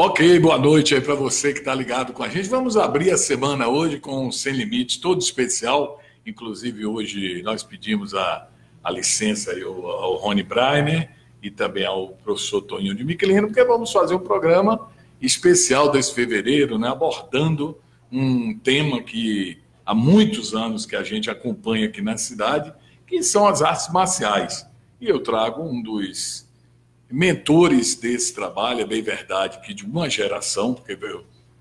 Ok, boa noite aí para você que está ligado com a gente. Vamos abrir a semana hoje com um Sem Limites todo especial. Inclusive, hoje nós pedimos a, a licença ao, ao Rony Breiner e também ao professor Toninho de Michelino, porque vamos fazer um programa especial desse fevereiro, né, abordando um tema que há muitos anos que a gente acompanha aqui na cidade, que são as artes marciais. E eu trago um dos mentores desse trabalho, é bem verdade que de uma geração, porque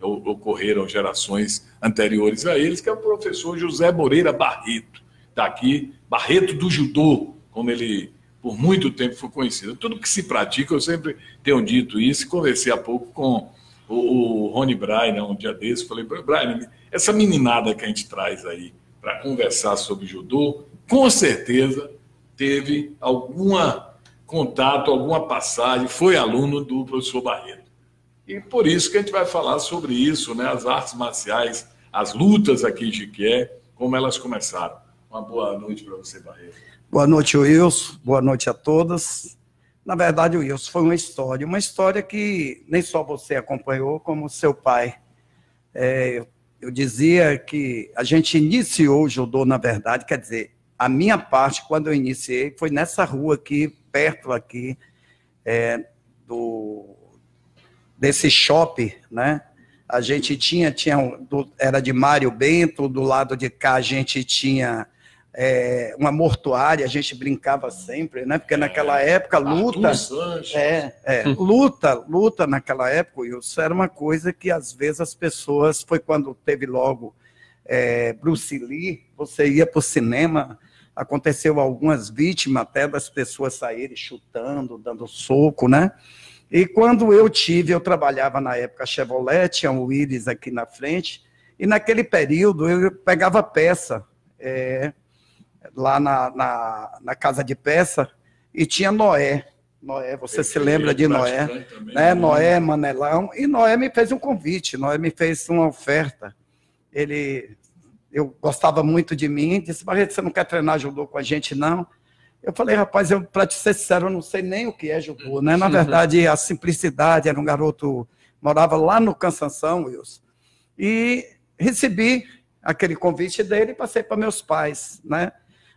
ocorreram gerações anteriores a eles, que é o professor José Moreira Barreto, daqui, Barreto do Judô, como ele por muito tempo foi conhecido. Tudo que se pratica, eu sempre tenho dito isso, conversei há pouco com o, o Rony Bryan, um dia desses, falei, Bryan, essa meninada que a gente traz aí para conversar sobre judô, com certeza teve alguma contato, alguma passagem, foi aluno do professor Barreto. E por isso que a gente vai falar sobre isso, né? as artes marciais, as lutas aqui em Jiquié, como elas começaram. Uma boa noite para você, Barreto. Boa noite, Wilson. Boa noite a todas. Na verdade, Wilson, foi uma história, uma história que nem só você acompanhou, como seu pai. É, eu dizia que a gente iniciou o judô, na verdade, quer dizer, a minha parte, quando eu iniciei, foi nessa rua aqui, perto aqui, é, do, desse shopping, né? A gente tinha, tinha do, era de Mário Bento, do lado de cá a gente tinha é, uma mortuária, a gente brincava sempre, né? Porque naquela é, época, luta. É, é, luta, luta naquela época, isso era uma coisa que às vezes as pessoas. Foi quando teve logo é, Bruce Lee, você ia para o cinema, aconteceu algumas vítimas até das pessoas saírem chutando, dando soco, né? E quando eu tive, eu trabalhava na época Chevrolet, tinha um Willis aqui na frente, e naquele período eu pegava peça é, lá na, na, na, casa de peça e tinha Noé. Noé, você se lembra de Noé? Também, né? Noé, Manelão. E Noé me fez um convite, Noé me fez uma oferta. Ele eu gostava muito de mim, disse, Barreto, você não quer treinar judô com a gente, não? Eu falei, rapaz, eu, para te ser sincero, eu não sei nem o que é judô, né? Na verdade, a simplicidade, era um garoto, morava lá no Cansanção, Wilson, e recebi aquele convite dele e passei para meus pais, né?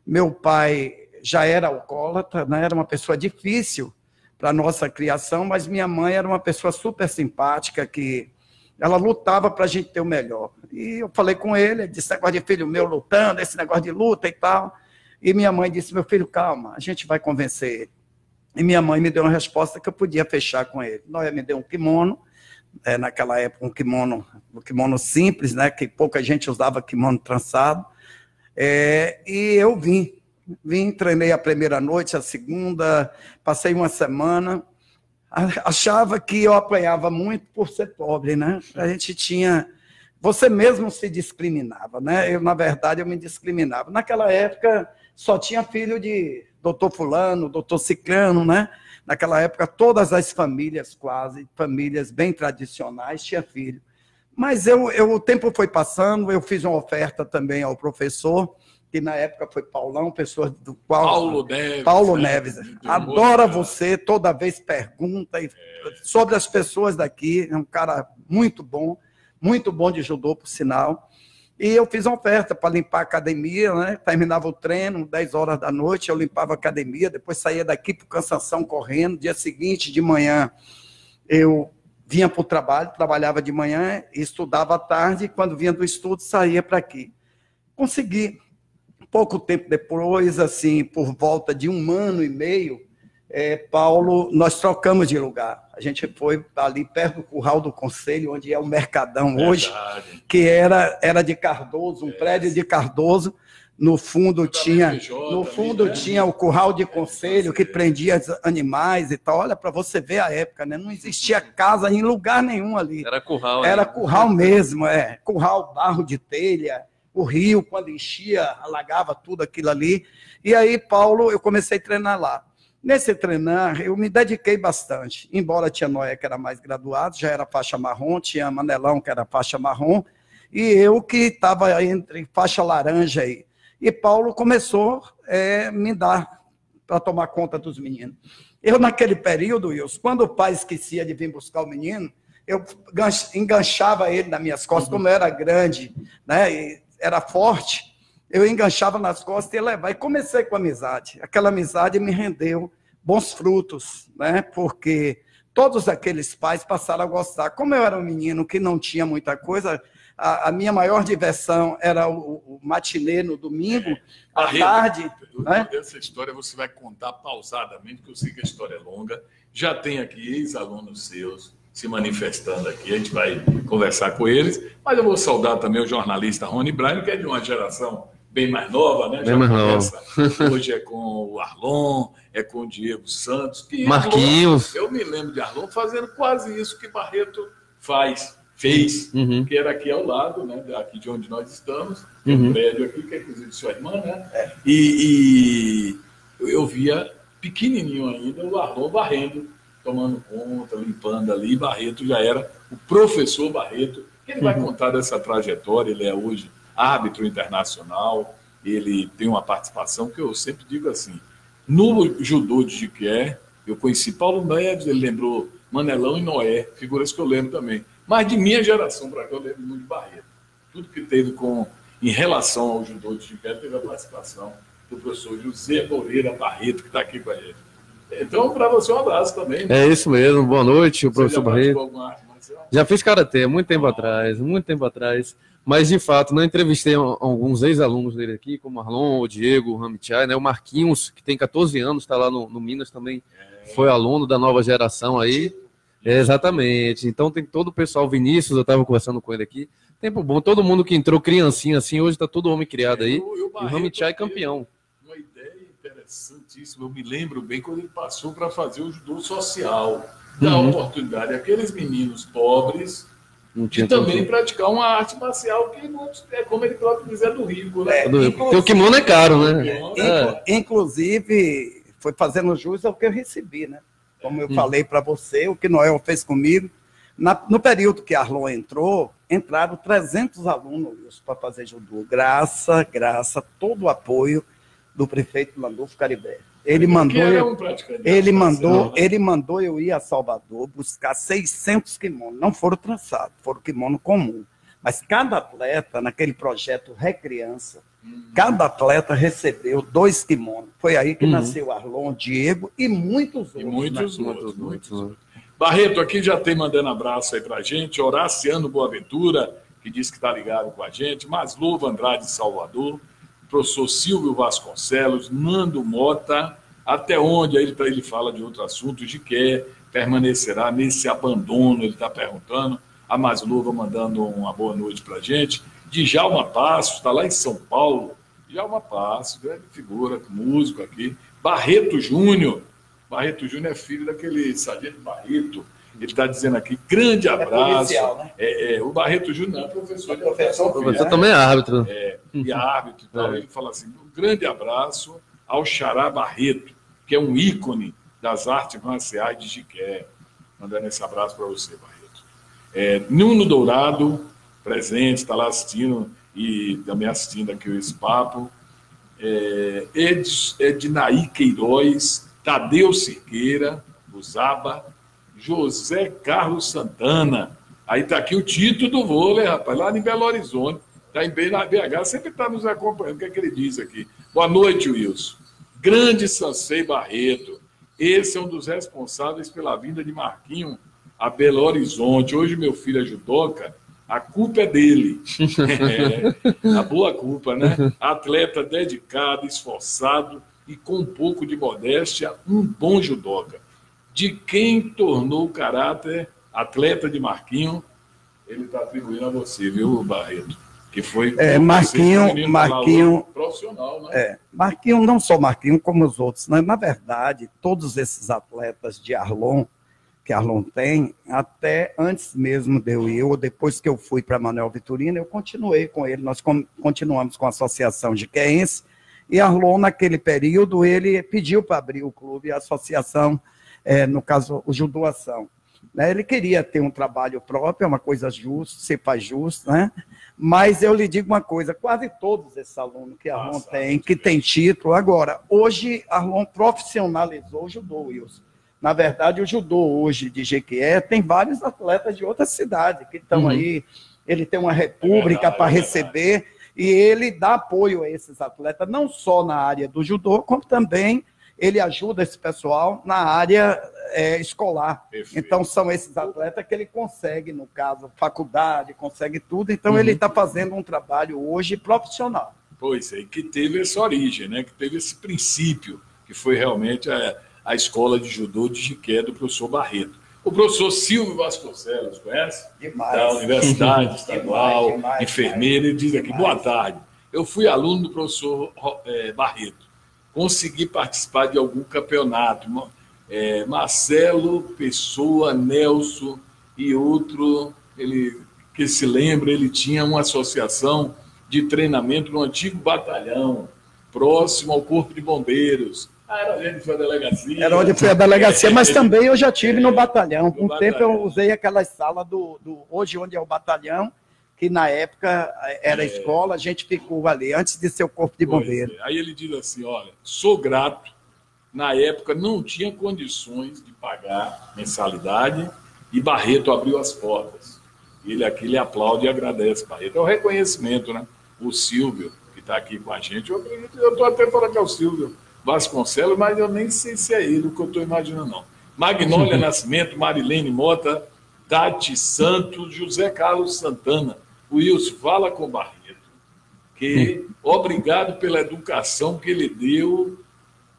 Meu pai já era alcoólatra, né? Era uma pessoa difícil para nossa criação, mas minha mãe era uma pessoa super simpática que ela lutava para a gente ter o melhor. E eu falei com ele, ele disse, negócio de filho meu lutando, esse negócio de luta e tal. E minha mãe disse, meu filho, calma, a gente vai convencer ele. E minha mãe me deu uma resposta que eu podia fechar com ele. Noé me deu um kimono, é, naquela época um kimono, um kimono simples, né, que pouca gente usava kimono trançado. É, e eu vim, vim, treinei a primeira noite, a segunda, passei uma semana, achava que eu apanhava muito por ser pobre, né? A gente tinha. Você mesmo se discriminava, né? Eu, na verdade, eu me discriminava. Naquela época, só tinha filho de doutor Fulano, doutor Ciclano, né? Naquela época, todas as famílias, quase, famílias bem tradicionais, tinha filho. Mas eu, eu, o tempo foi passando, eu fiz uma oferta também ao professor, que na época foi Paulão, pessoa do qual. Paulo Neves. Paulo né? Neves. Adora você, toda vez pergunta é. sobre as pessoas daqui. É um cara muito bom, muito bom de judô, por sinal. E eu fiz uma oferta para limpar a academia, né? Terminava o treino, 10 horas da noite, eu limpava a academia, depois saía daqui para o cansação correndo. Dia seguinte, de manhã, eu vinha para o trabalho, trabalhava de manhã, estudava à tarde, e quando vinha do estudo, saía para aqui. Consegui pouco tempo depois, assim, por volta de um ano e meio, é, Paulo, nós trocamos de lugar. A gente foi ali perto do Curral do Conselho, onde é o Mercadão Verdade. hoje, que era, era de Cardoso, um é. prédio de Cardoso. No fundo tinha, no fundo né? tinha o curral de conselho que prendia animais e tal. Olha para você ver a época, né? Não existia casa em lugar nenhum ali. Era curral. Era né? curral mesmo, é. Curral, barro de telha o rio, quando enchia, alagava tudo aquilo ali. E aí, Paulo, eu comecei a treinar lá. Nesse treinar, eu me dediquei bastante. Embora tinha Noé, que era mais graduado, já era faixa marrom, tinha Manelão, que era faixa marrom, e eu que estava entre faixa laranja aí. E Paulo começou a é, me dar para tomar conta dos meninos. Eu, naquele período, Wilson, quando o pai esquecia de vir buscar o menino, eu enganchava ele nas minhas costas, como eu era grande, né? Era forte, eu enganchava nas costas e ia levar. E comecei com amizade. Aquela amizade me rendeu bons frutos, né? Porque todos aqueles pais passaram a gostar. Como eu era um menino que não tinha muita coisa, a, a minha maior diversão era o, o matinê no domingo, é, à tarde. né? Essa história você vai contar pausadamente, porque eu sei que a história é longa. Já tem aqui ex-alunos seus se manifestando aqui, a gente vai conversar com eles, mas eu vou saudar também o jornalista Rony Bryan, que é de uma geração bem mais nova, né? Bem mais nova. Hoje é com o Arlon, é com o Diego Santos. Que Marquinhos. Arlon, eu me lembro de Arlon fazendo quase isso que Barreto faz, fez, uhum. que era aqui ao lado, né? Aqui de onde nós estamos, tem uhum. um prédio aqui, que é inclusive sua irmã, né? É. E, e eu via pequenininho ainda o Arlon varrendo, tomando conta, limpando ali. Barreto já era o professor Barreto, ele vai uhum. contar dessa trajetória, ele é hoje árbitro internacional, ele tem uma participação que eu sempre digo assim, no judô de Jiquié, eu conheci Paulo Neves, ele lembrou Manelão e Noé, figuras que eu lembro também. Mas de minha geração para cá, eu lembro muito de Barreto. Tudo que teve com, em relação ao judô de Jiquié, teve a participação do professor José Moreira Barreto, que está aqui com a gente. Então, para você, um abraço também. Né? É isso mesmo, boa noite, o professor Barreto. Já fiz karatê, muito tempo ah. atrás, muito tempo atrás. Mas, de fato, não entrevistei alguns ex-alunos dele aqui, como o Arlon, o Diego, o Ramichai, né? O Marquinhos, que tem 14 anos, está lá no, no, Minas também, foi aluno da nova geração aí. É, exatamente. Então tem todo o pessoal, Vinícius, eu estava conversando com ele aqui. Tempo bom, todo mundo que entrou criancinha assim, hoje está todo homem criado aí. É, e o Ramichai campeão. Interessantíssima. Eu me lembro bem quando ele passou para fazer o judô social. Da uhum. oportunidade. Aqueles meninos pobres e também praticar uma arte marcial que não é como ele próprio diz, é do rico, né? É, Porque o kimono é caro, né? É. Inclusive, foi fazendo jus ao que eu recebi, né? Como eu hum. falei para você, o que Noel fez comigo. Na, no período que Arlon entrou, entraram 300 alunos para fazer judô. Graça, graça, todo o apoio do prefeito Landolfo Caribé. Ele mandou, eu, ele mandou, ele mandou eu ir a Salvador buscar 600 kimonos. Não foram trançados, foram kimono comum. Mas cada atleta, naquele projeto Recriança, hum. cada atleta recebeu dois kimonos. Foi aí que uhum. nasceu Arlon, Diego e muitos outros. E muitos né? outros, muitos, outros. Barreto, aqui já tem mandando abraço aí pra gente. Horaciano Boaventura, que diz que está ligado com a gente. Masluva Andrade de Salvador professor Silvio Vasconcelos, Nando Mota, até onde ele, ele fala de outro assunto, de que permanecerá nesse abandono, ele está perguntando. A Masluva mandando uma boa noite para a gente. Djalma Passos, está lá em São Paulo. Djalma Passos, grande figura, músico aqui. Barreto Júnior. Barreto Júnior é filho daquele sargento Barreto, ele está dizendo aqui, grande é abraço. É, né? é, é o Barreto Júnior é professor de professor, professor também é árbitro. É, e árbitro e tal. É. Ele fala assim: um grande abraço ao Xará Barreto, que é um ícone das artes marciais de Jiqué. Mandando esse abraço para você, Barreto. É, Nuno Dourado, presente, está lá assistindo e também assistindo aqui esse papo. É, Ed, Ednaí Queiroz, Tadeu Siqueira, do Zaba, José Carlos Santana. Aí está aqui o título do vôlei, rapaz, lá em Belo Horizonte. Está em BH, sempre está nos acompanhando. O que, é que ele diz aqui? Boa noite, Wilson. Grande Sansei Barreto. Esse é um dos responsáveis pela vinda de Marquinho a Belo Horizonte. Hoje meu filho é judoca, a culpa é dele. É, a boa culpa, né? Atleta dedicado, esforçado e com um pouco de modéstia, um bom judoca de quem tornou o caráter atleta de Marquinho, ele está atribuindo a você, viu, Barreto? Que foi é, Marquinho, Marquinho profissional, né? É, Marquinho, não só Marquinho, como os outros, né? na verdade, todos esses atletas de Arlon, que Arlon tem, até antes mesmo de eu ir, ou depois que eu fui para Manuel Vitorino, eu continuei com ele, nós continuamos com a Associação de Queense, e Arlon, naquele período, ele pediu para abrir o clube, a associação é, no caso, o judoação. Né? Ele queria ter um trabalho próprio, é uma coisa justa, ser faz justo, né? Mas eu lhe digo uma coisa, quase todos esses alunos que Arlon Nossa, tem, que tem título, agora, hoje Arlon profissionalizou o judô, Wilson. Na verdade, o judô hoje de Jequié tem vários atletas de outras cidades que estão uhum. aí. Ele tem uma república é para é receber e ele dá apoio a esses atletas, não só na área do judô, como também ele ajuda esse pessoal na área é, escolar. Perfeito. Então, são esses atletas que ele consegue, no caso, faculdade, consegue tudo. Então, uhum. ele está fazendo um trabalho hoje profissional. Pois é, que teve essa origem, né? que teve esse princípio, que foi realmente a, a escola de judô de Jiqué do professor Barreto. O professor Silvio Vasconcelos, conhece? Demais. Da Universidade Estadual, demais, demais, enfermeiro, ele diz aqui, boa tarde. Eu fui aluno do professor é, Barreto. Consegui participar de algum campeonato. É, Marcelo, Pessoa, Nelson e outro, ele que se lembra, ele tinha uma associação de treinamento no antigo batalhão, próximo ao Corpo de Bombeiros. Ah, era onde foi a delegacia. Era onde foi a delegacia, mas também eu já tive no batalhão. Um batalhão. tempo eu usei aquela sala do, do, hoje onde é o batalhão, que na época era é. escola, a gente ficou ali, antes de ser o Corpo de Bombeiros. É. Aí ele diz assim, olha, sou grato, na época não tinha condições de pagar mensalidade e Barreto abriu as portas. Ele aqui ele aplaude e agradece Barreto. É o reconhecimento, né? O Silvio, que está aqui com a gente, eu estou até falando que é o Silvio Vasconcelos, mas eu nem sei se é ele o que eu estou imaginando, não. Magnólia Nascimento, Marilene Mota, Tati Santos, José Carlos Santana. Wilson, fala com Barreto, que obrigado pela educação que ele deu.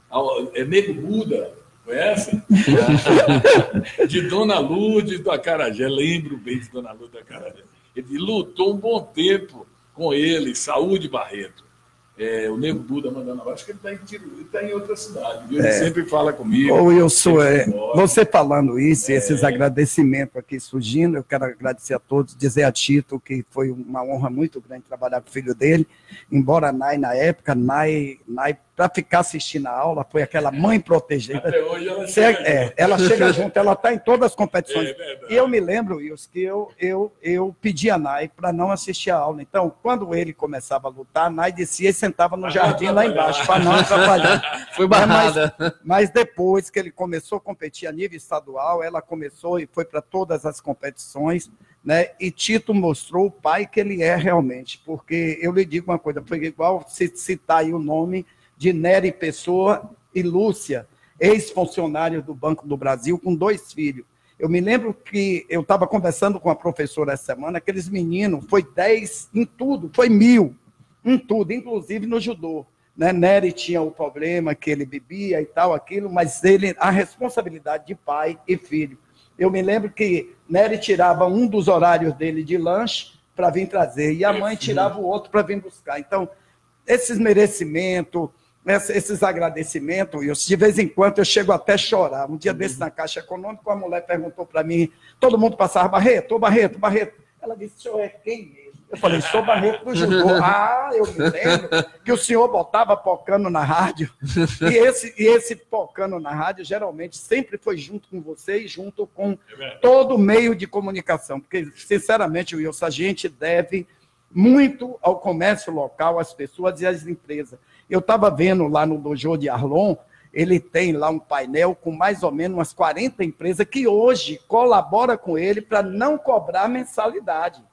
Ao, é Nego Buda, conhece? de Dona Lourdes do Acarajé, lembro bem de Dona Lourdes do Acarajé. Ele lutou um bom tempo com ele, Saúde Barreto. É, o Nego Buda mandando acho que ele está em, tá em outra cidade, viu? ele é. sempre fala comigo. Ô, Wilson, é, você falando isso, é. esses agradecimentos aqui surgindo, eu quero agradecer a todos, dizer a Tito que foi uma honra muito grande trabalhar com o filho dele, embora a Nai, na época, Nai, Nai para ficar assistindo a aula, foi aquela mãe protegida. Até hoje ela chega, é, ela chega junto, ela está em todas as competições. É e eu me lembro, Wilson, que eu, eu, eu pedi a Nai para não assistir a aula. Então, quando ele começava a lutar, a Nai descia e sentava no jardim lá embaixo, para não atrapalhar. Foi barrada. Mas, mas, depois que ele começou a competir a nível estadual, ela começou e foi para todas as competições. Né? E Tito mostrou o pai que ele é realmente, porque eu lhe digo uma coisa, foi igual se citar aí o nome de Nery Pessoa e Lúcia, ex-funcionários do Banco do Brasil, com dois filhos. Eu me lembro que eu estava conversando com a professora essa semana, aqueles meninos, foi 10 em tudo, foi mil, em tudo, inclusive no judô. Né? Nery tinha o problema que ele bebia e tal, aquilo, mas ele, a responsabilidade de pai e filho. Eu me lembro que Nery tirava um dos horários dele de lanche para vir trazer, e a mãe tirava o outro para vir buscar. Então, esses merecimentos, esses agradecimentos, e de vez em quando eu chego até a chorar. Um dia desse na Caixa Econômica, uma mulher perguntou para mim, todo mundo passava, Barreto, Barreto, Barreto. Ela disse, o senhor é quem mesmo? Eu falei, sou Barreto do Judô. ah, eu me lembro que o senhor botava pocando na rádio. E esse, e esse pocando na rádio, geralmente, sempre foi junto com você e junto com é todo meio de comunicação. Porque, sinceramente, Wilson, a gente deve muito ao comércio local, às pessoas e às empresas. Eu estava vendo lá no dojo de Arlon, ele tem lá um painel com mais ou menos umas 40 empresas que hoje colaboram com ele para não cobrar mensalidade.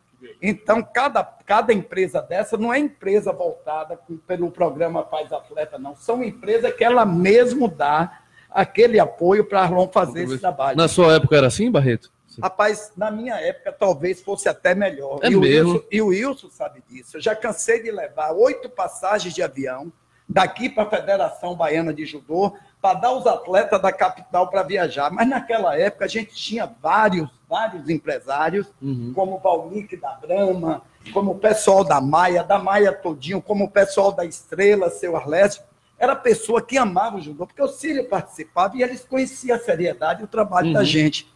Então, cada, cada empresa dessa não é empresa voltada pelo programa Paz Atleta, não. São empresas que ela mesmo dá aquele apoio para Arlon fazer esse trabalho. Na sua época era assim, Barreto? Rapaz, na minha época talvez fosse até melhor. É e, mesmo? O Wilson, e o Wilson sabe disso. Eu já cansei de levar oito passagens de avião daqui para a Federação Baiana de Judô, para dar os atletas da capital para viajar. Mas naquela época a gente tinha vários, vários empresários, uhum. como o Valnick da Brama, como o pessoal da Maia, da Maia todinho, como o pessoal da Estrela, seu Arlésio. Era pessoa que amava o judô, porque o Cílio participava e eles conheciam a seriedade e o trabalho uhum. da gente.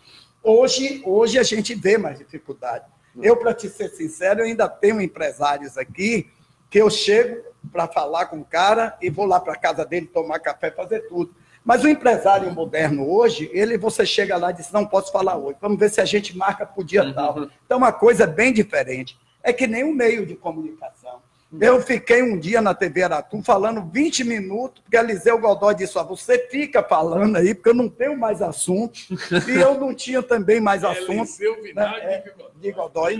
Hoje, hoje a gente vê mais dificuldade. Eu, para te ser sincero, eu ainda tenho empresários aqui que eu chego para falar com o cara e vou lá para casa dele tomar café, fazer tudo. Mas o empresário moderno hoje, ele você chega lá e diz: não posso falar hoje, vamos ver se a gente marca para o dia uhum. tal. Então, uma coisa bem diferente. É que nem um meio de comunicação. Eu fiquei um dia na TV Aratum falando 20 minutos, porque Eliseu Godoy disse: ó, você fica falando aí, porque eu não tenho mais assunto. e eu não tinha também mais assunto. Eliseu Vinagre né? é,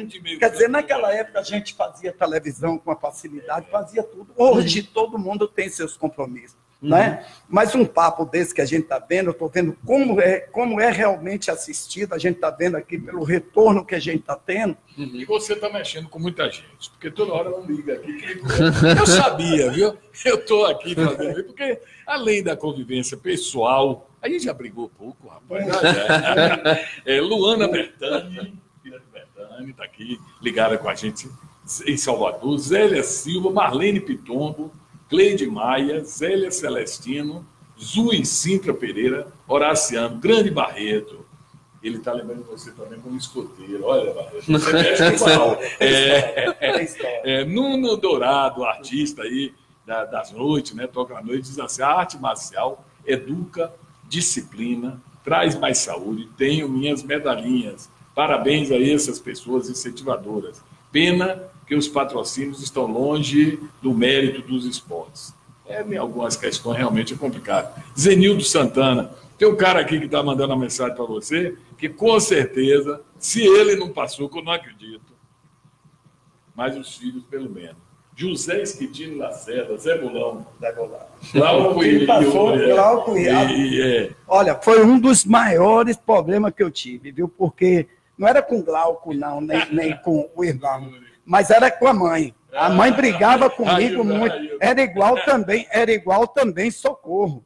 de. Quer dizer, naquela época a gente fazia televisão com a facilidade, fazia tudo. Hoje todo mundo tem seus compromissos. Uhum. Né? Mas um papo desse que a gente está vendo, eu estou vendo como é, como é realmente assistido, a gente está vendo aqui pelo retorno que a gente está tendo. Uhum. E você está mexendo com muita gente, porque toda hora não liga aqui. Eu sabia, viu? Eu estou aqui fazendo isso, porque além da convivência pessoal, a gente já brigou pouco, rapaz. É, Luana Bertani, filha de Bertani, está aqui ligada com a gente em Salvador, Zélia Silva, Marlene Pitombo, Cleide Maia, Zélia Celestino, Zui Sintra Pereira, Horaciano, Grande Barreto. Ele está lembrando você também como escoteiro. Olha, Barreto, você mexe mal. É, é, Nuno Dourado, artista aí da, das noites, né? Toca à noite, diz assim: a arte marcial educa, disciplina, traz mais saúde. Tenho minhas medalhinhas. Parabéns a essas pessoas incentivadoras. Pena que os patrocínios estão longe do mérito dos esportes. É, em algumas questões realmente é complicado. Zenildo Santana, tem um cara aqui que está mandando uma mensagem para você, que com certeza, se ele não passou, que eu não acredito, mas os filhos pelo menos. José Esquitino Lacerda, Zé Bolão. Zé. Glauco e, passou, e, Glauco e, e é. Olha, foi um dos maiores problemas que eu tive, viu? Porque não era com Glauco, não, nem, nem com o irmão mas era com a mãe. A mãe ah, brigava comigo muito. Era igual também, era igual também Socorro.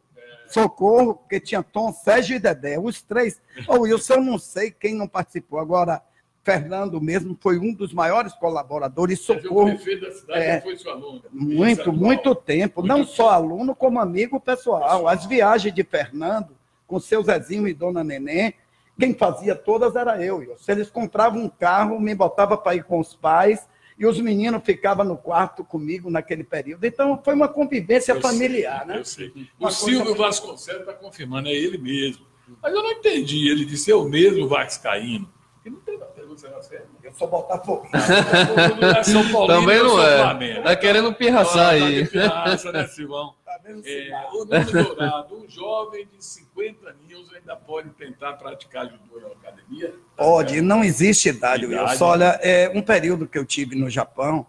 Socorro, porque tinha Tom, Sérgio e Dedé, os três. Ou oh, Wilson, eu não sei quem não participou. Agora, Fernando mesmo foi um dos maiores colaboradores. Socorro. O prefeito da cidade é, foi seu aluno. Muito, muito tempo. Muito não tempo. só aluno, como amigo pessoal. pessoal. As viagens de Fernando, com seu Zezinho e Dona Neném, quem fazia todas era eu. Se eles compravam um carro, me botava para ir com os pais e os meninos ficavam no quarto comigo naquele período. Então, foi uma convivência eu familiar, sei, né? Eu sei. Uma o Silvio coisa... Vasconcelos está confirmando, é ele mesmo. Mas eu não entendi. Ele disse, o mesmo Vascaíno. E não tem você Eu sou Botafogo. Também não é. Está querendo pirraçar aí. Tá pirraça, né, Silvão? É, o nome dourado, um jovem de 50 anos ainda pode tentar praticar judô na academia? Pode, não existe idade, idade. Wilson. Olha, é, um período que eu tive no Japão,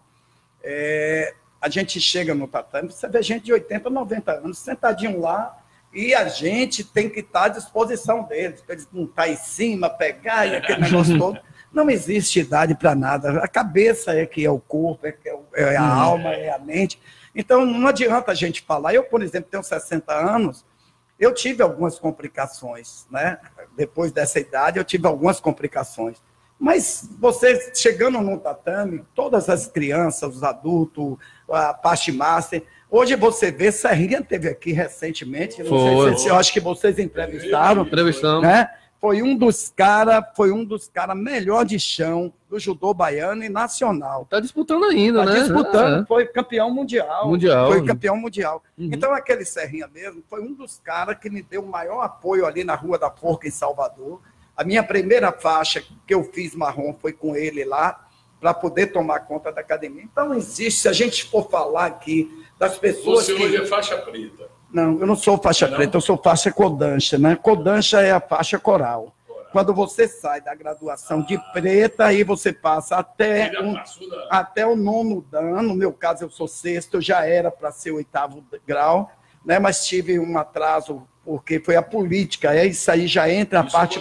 é, a gente chega no tatame, você vê gente de 80, 90 anos sentadinho lá, e a gente tem que estar à disposição deles, para eles não estar em cima, pegar e aquele negócio todo. Não existe idade para nada. A cabeça é que é o corpo, é, que é, é a hum. alma, é a mente. Então, não adianta a gente falar. Eu, por exemplo, tenho 60 anos, eu tive algumas complicações, né? Depois dessa idade, eu tive algumas complicações. Mas você chegando no tatame, todas as crianças, os adultos, a parte master, hoje você vê, Serrinha teve aqui recentemente, não sei se, eu acho que vocês entrevistaram. Entrevistamos. Né? Foi um dos caras, foi um dos caras melhor de chão do judô baiano e nacional. Tá disputando ainda, tá né? disputando, é. foi campeão mundial. Mundial. Foi campeão mundial. Uhum. Então aquele Serrinha mesmo foi um dos caras que me deu o maior apoio ali na Rua da Porca em Salvador. A minha primeira faixa que eu fiz marrom foi com ele lá para poder tomar conta da academia. Então existe, se a gente for falar aqui das pessoas Você que... hoje é faixa preta. Não, eu não sou faixa não? preta, eu sou faixa codancha, né? Codancha é a faixa coral. Quando você sai da graduação ah. de preta, aí você passa até, um, até o nono dan. No meu caso, eu sou sexto, eu já era para ser oitavo grau, né? mas tive um atraso porque foi a política. É isso aí já entra a isso parte.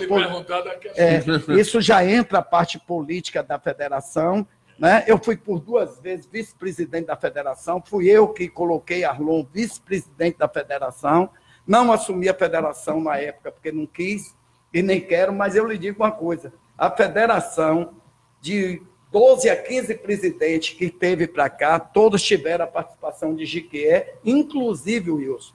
É, isso já entra a parte política da federação. Né? Eu fui por duas vezes vice-presidente da federação, fui eu que coloquei Arlon vice-presidente da federação. Não assumi a federação na época, porque não quis e nem quero, mas eu lhe digo uma coisa: a federação, de 12 a 15 presidentes que teve para cá, todos tiveram a participação de Jiqué, inclusive o Wilson.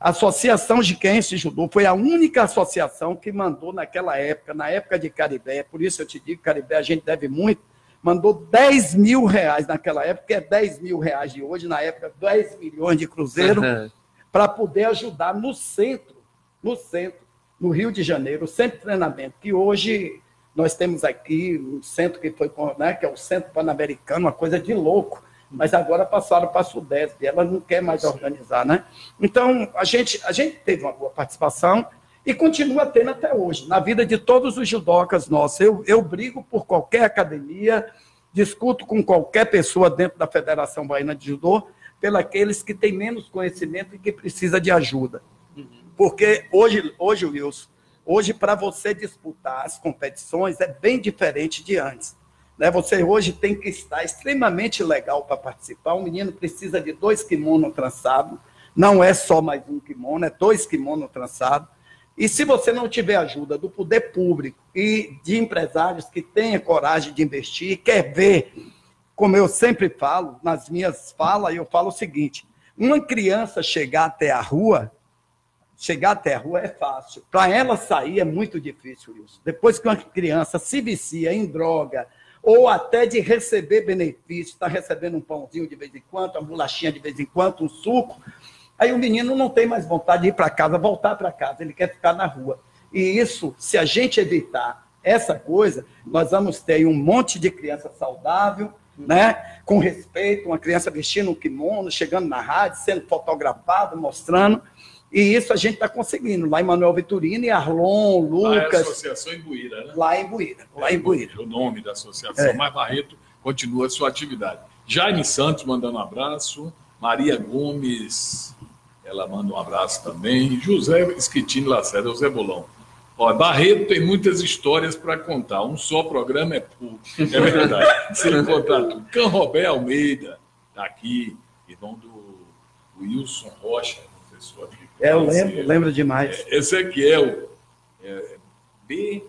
A Associação Jiquense Judô foi a única associação que mandou naquela época, na época de Caribé, por isso eu te digo, Caribé a gente deve muito, mandou 10 mil reais naquela época, que é 10 mil reais de hoje, na época 10 milhões de cruzeiro, para poder ajudar no centro, no centro, no Rio de Janeiro, o centro de treinamento, que hoje nós temos aqui um centro que foi, né, que é o Centro Pan-Americano, uma coisa de louco. mas agora passaram para a Sudeste, ela não quer mais organizar, né? Então, a gente, a gente teve uma boa participação e continua tendo até hoje, na vida de todos os judocas nossos. Eu, eu brigo por qualquer academia, discuto com qualquer pessoa dentro da Federação Baiana de Judô, pelos que têm menos conhecimento e que precisa de ajuda. Porque hoje, hoje Wilson, hoje para você disputar as competições é bem diferente de antes. Né? Você hoje tem que estar extremamente legal para participar. O menino precisa de dois kimonos trançados, não é só mais um kimono, é dois kimonos trançados. E se você não tiver ajuda do poder público e de empresários que tenham coragem de investir, quer ver, como eu sempre falo, nas minhas falas, eu falo o seguinte: uma criança chegar até a rua, chegar até a rua é fácil. Para ela sair é muito difícil isso. Depois que uma criança se vicia em droga, ou até de receber benefício, está recebendo um pãozinho de vez em quando, uma bolachinha de vez em quando, um suco, Aí o menino não tem mais vontade de ir para casa, voltar para casa, ele quer ficar na rua. E isso, se a gente evitar essa coisa, nós vamos ter um monte de criança saudável, né? com respeito, uma criança vestindo um kimono, chegando na rádio, sendo fotografado, mostrando. E isso a gente está conseguindo. Lá em Manuel Vitorino e Arlon, Lucas. Lá é a Associação em Buíra, né? Lá em Buíra. Lá é, em Buíra. O nome da associação. É. Mas Barreto continua a sua atividade. Jaime Santos mandando um abraço. Maria Gomes ela manda um abraço também. José Esquitino Lacerda, o Zé Bolão. Ó, Barreto tem muitas histórias para contar. Um só programa é pouco. É verdade. Se ele contar tudo. Can Robé Almeida, está aqui, irmão do Wilson Rocha, professor aqui. É, eu lembro, lembro demais. É, Ezequiel é, BK,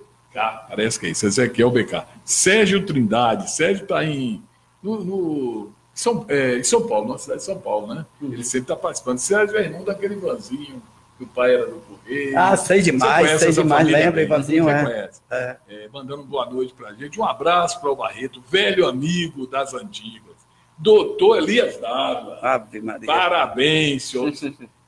parece que é isso, Ezequiel BK. Sérgio Trindade, Sérgio está em. No, no são, é, em São Paulo, na cidade de São Paulo, né? Uhum. Ele sempre está participando. Sérgio é irmão daquele Ivanzinho, que o pai era do Correio. Ah, sei demais, sei demais, lembra, Ivanzinho, é. É. é. Mandando boa noite para a gente. Um abraço para o Barreto, velho amigo das antigas. Doutor Elias Dávila. Ave Maria. Parabéns, senhor.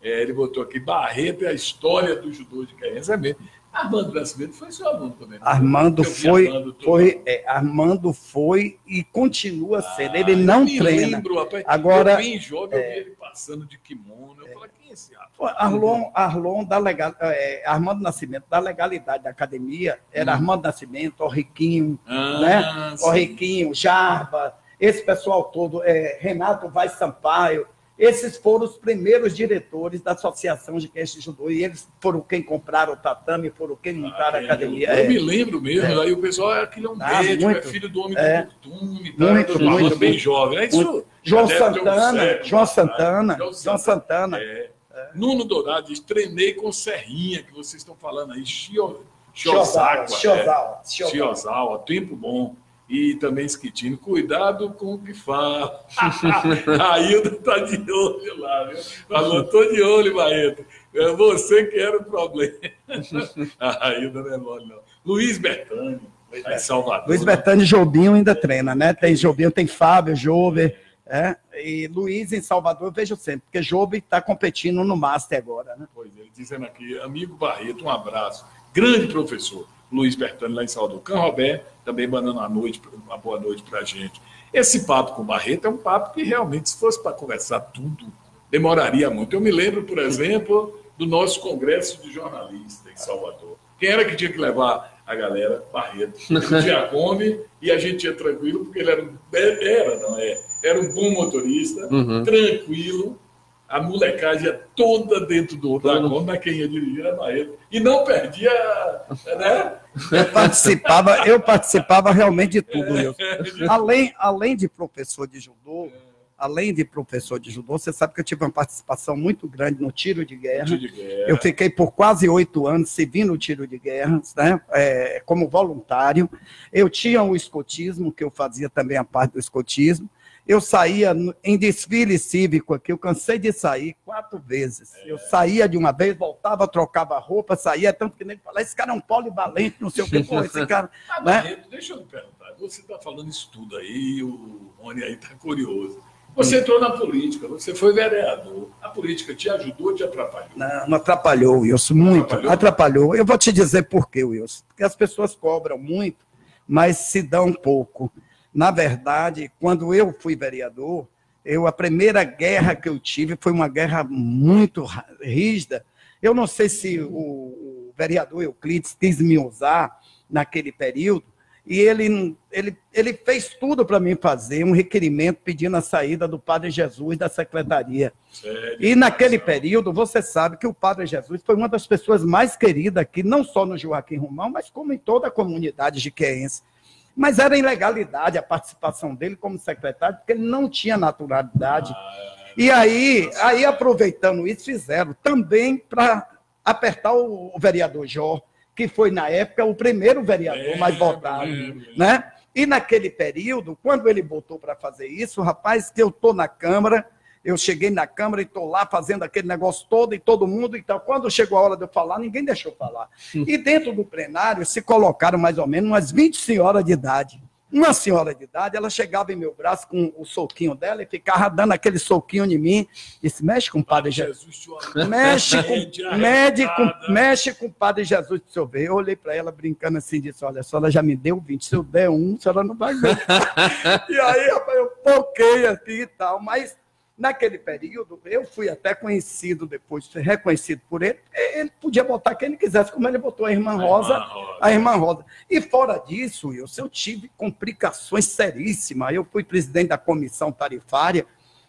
é, ele botou aqui, Barreto é a história do judô de Caense. É mesmo. Armando Nascimento foi seu aluno também. Armando foi, Armando, foi é, Armando foi e continua ah, sendo. Ele não treina. Lembro, rapaz, Agora, eu bem jovem, é, eu vi ele passando de kimono. Eu é, falei, quem é esse Arlon, Arlon da legal, é, Armando Nascimento, da legalidade da academia, era hum. Armando Nascimento, o Riquinho, ah, né? O Riquinho, Jarba, esse pessoal todo, é, Renato Vaz Sampaio. Esses foram os primeiros diretores da Associação de Cast Judô, e eles foram quem compraram o tatame, foram quem montaram ah, a academia. Eu, eu é. me lembro mesmo, é. aí o pessoal é aquele é um ah, médico, é filho do homem é. do costume, tá, muito, muito, bem jovem. É isso, João Santana, João Santana, João Santana. É. Nuno Dourado diz, treinei com Serrinha, que vocês estão falando aí, Chio, Chiozawa, Chiozawa, Chiozawa, tempo bom e também Esquitino, cuidado com o que fala. a Hilda está de olho lá, viu? Falou, estou de olho, Barreto. É você que era o problema. a Hilda não é mole, não. Luiz Bertani, em Salvador. Luiz Bertani e Jobinho ainda treina, né? Tem Jobinho, tem Fábio, Jover. É, e Luiz em Salvador eu vejo sempre, porque Jobe está competindo no Master agora. Né? Pois é, dizendo aqui, amigo Barreto, um abraço. Grande professor. Luiz Bertani lá em Salvador. Can Robert também mandando uma, noite, uma boa noite para a gente. Esse papo com o Barreto é um papo que realmente, se fosse para conversar tudo, demoraria muito. Eu me lembro, por exemplo, do nosso congresso de jornalistas em Salvador. Quem era que tinha que levar a galera? Barreto. O Giacome, e a gente ia tranquilo, porque ele era um, era, não é? Era um bom motorista, uhum. tranquilo, a molecagem ia toda dentro do da Kombi, quem ia dirigir era Barreto. E não perdia, né? Eu participava, eu participava realmente de tudo, Wilson. Além, além de professor de judô, além de professor de judô, você sabe que eu tive uma participação muito grande no tiro de guerra. Tiro de guerra. Eu fiquei por quase oito anos servindo o tiro de guerra, né? É, como voluntário. Eu tinha o escotismo, que eu fazia também a parte do escotismo. Eu saía em desfile cívico aqui, eu cansei de sair quatro vezes. É. Eu saía de uma vez, voltava, trocava roupa, saía, tanto que nem falar, esse cara é um polivalente, não sei o que, pô, esse cara. Ah, né? Deixa eu perguntar, você está falando isso tudo aí, o Rony aí está curioso. Você entrou na política, você foi vereador. A política te ajudou ou te atrapalhou? Não, não atrapalhou, Wilson, muito. Atrapalhou? atrapalhou. Eu vou te dizer por quê, Wilson. Porque as pessoas cobram muito, mas se dão pouco. Na verdade, quando eu fui vereador, Eu, a primeira guerra que eu tive foi uma guerra muito rígida. Eu não sei se o, vereador Euclides quis me usar naquele período, e ele, ele, ele fez tudo para mim fazer, um requerimento pedindo a saída do Padre Jesus da secretaria. Sério? E naquele período, você sabe que o Padre Jesus foi uma das pessoas mais queridas aqui, não só no Joaquim Romão, mas como em toda a comunidade jiqueense. Mas era ilegalidade a participação dele como secretário, porque ele não tinha naturalidade. Ah, e aí, aí, aproveitando isso, fizeram também para apertar o, o vereador Jó que foi, na época, o primeiro vereador mais votado. né? E naquele período, quando ele botou para fazer isso, rapaz, que eu estou na Câmara, eu cheguei na Câmara e estou lá fazendo aquele negócio todo e todo mundo e tal. Quando chegou a hora de eu falar, ninguém deixou falar. E dentro do plenário se colocaram mais ou menos umas 20 senhoras de idade. Uma senhora de idade, ela chegava em meu braço com o soquinho dela e ficava dando aquele soquinho em mim. Disse: mexe com o Padre Jesus. Mexe com, mexe com, mexe com o Padre Jesus, para o senhor ver. Eu olhei para ela brincando assim disse: Olha, a senhora já me deu 20. Se eu der um, a senhora não vai ver. e aí, rapaz, eu foquei aqui e tal. Mas Naquele período, eu fui até conhecido depois, reconhecido por ele, ele podia botar quem ele quisesse, como ele botou a irmã Rosa, a irmã Rosa. A irmã Rosa. E fora disso, eu, eu tive complicações seríssimas. Eu fui presidente da comissão tarifária,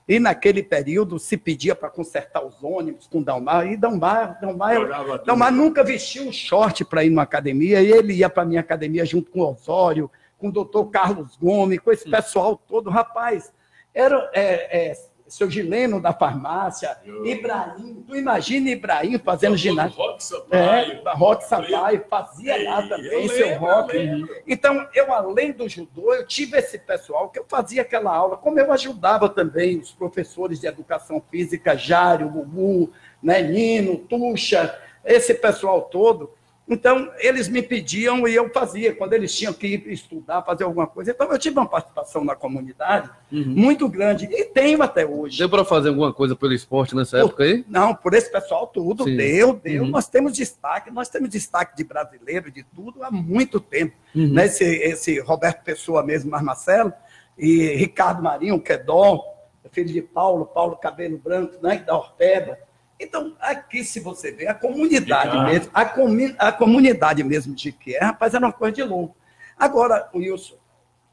e naquele período se pedia para consertar os ônibus com Dalmar, e Dalmar, Dalmar, Dalmar nunca vestiu um short para ir numa academia, e ele ia para a minha academia junto com o Osório, com o doutor Carlos Gomes, com esse pessoal todo. Rapaz, era, é, é, seu Gileno da farmácia, Eu... Ibrahim, tu imagina Ibrahim fazendo ginástica. Rock Sampaio. É, Rock Sampaio, fazia Ei, lá também, seu lembro, rock. Eu então, eu, além do judô, eu tive esse pessoal que eu fazia aquela aula, como eu ajudava também os professores de educação física, Jário, Gugu, né, Nino, Tuxa, esse pessoal todo. Então, eles me pediam e eu fazia, quando eles tinham que ir estudar, fazer alguma coisa. Então, eu tive uma participação na comunidade uhum. muito grande e tenho até hoje. Deu para fazer alguma coisa pelo esporte nessa por, época aí? Não, por esse pessoal tudo, Sim. deu, deu. Uhum. Nós temos destaque, nós temos destaque de brasileiro, de tudo, há muito tempo. Uhum. Né? Esse, esse Roberto Pessoa mesmo, Marcelo, e Ricardo Marinho, que é dó, filho de Paulo, Paulo Cabelo Branco, né? da Orpeba. Então, aqui, se você vê, a comunidade mesmo, a, comi a comunidade mesmo de que é, rapaz, era uma coisa de louco. Agora, Wilson,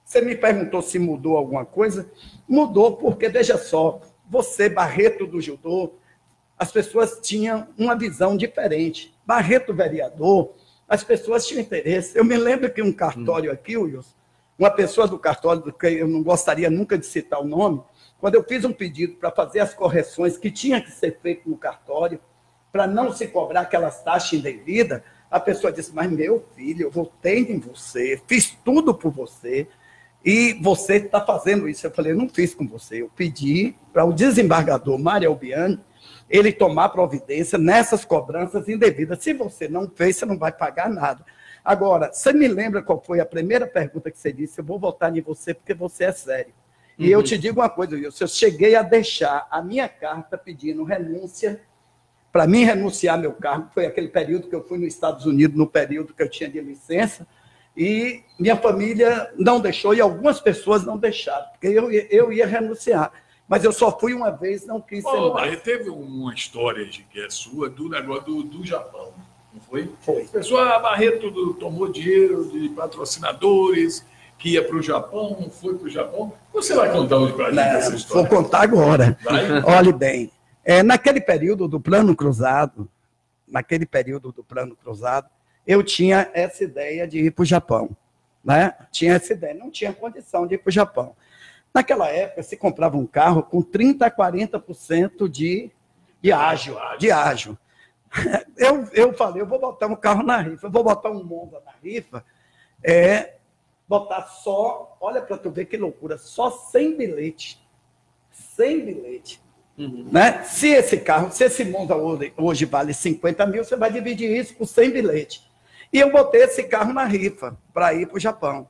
você me perguntou se mudou alguma coisa. Mudou porque, veja só, você, Barreto do judô, as pessoas tinham uma visão diferente. Barreto vereador, as pessoas tinham interesse. Eu me lembro que um cartório aqui, Wilson, uma pessoa do cartório, do que eu não gostaria nunca de citar o nome, quando eu fiz um pedido para fazer as correções que tinha que ser feito no cartório, para não se cobrar aquelas taxas indevidas, a pessoa disse: Mas meu filho, eu votei em você, fiz tudo por você, e você está fazendo isso. Eu falei: Não fiz com você. Eu pedi para o desembargador Mário Albiani ele tomar providência nessas cobranças indevidas. Se você não fez, você não vai pagar nada. Agora, você me lembra qual foi a primeira pergunta que você disse? Eu vou votar em você porque você é sério. E uhum. eu te digo uma coisa, Wilson, eu cheguei a deixar a minha carta pedindo renúncia, para mim renunciar meu cargo, foi aquele período que eu fui nos Estados Unidos, no período que eu tinha de licença, e minha família não deixou, e algumas pessoas não deixaram, porque eu, eu ia renunciar. Mas eu só fui uma vez, não quis ser oh, mais. Teve uma história que é sua do negócio do, do Japão, não foi? Foi. A pessoa, a Barreto tomou dinheiro de patrocinadores, que ia para o Japão, foi para o Japão. Você vai contar hoje para a gente essa história? Vou contar agora. Vai? Olhe bem. É, naquele período do plano cruzado, naquele período do plano cruzado, eu tinha essa ideia de ir para o Japão. Né? Tinha essa ideia, não tinha condição de ir para o Japão. Naquela época, se comprava um carro com 30% a 40% de, de ágio. De ágio. Eu, eu falei, eu vou botar um carro na rifa, eu vou botar um Monza na rifa, é, botar só, olha para tu ver que loucura, só 100 bilhete. 100 bilhete. Uhum. Né? Se esse carro, se esse Monza hoje, hoje vale 50 mil, você vai dividir isso por 100 bilhetes. E eu botei esse carro na rifa para ir para o Japão.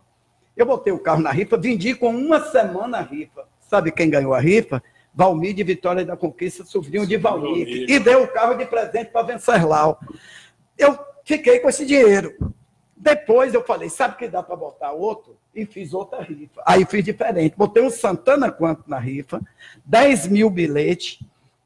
Eu botei o carro na rifa, vendi com uma semana a rifa. Sabe quem ganhou a rifa? Valmir de Vitória da Conquista, sobrinho de Valmir. E deu o carro de presente para Venceslau. Eu fiquei com esse dinheiro. Depois eu falei, sabe que dá para botar outro? E fiz outra rifa. Aí fiz diferente. Botei um Santana Quanto na rifa, 10 mil bilhetes.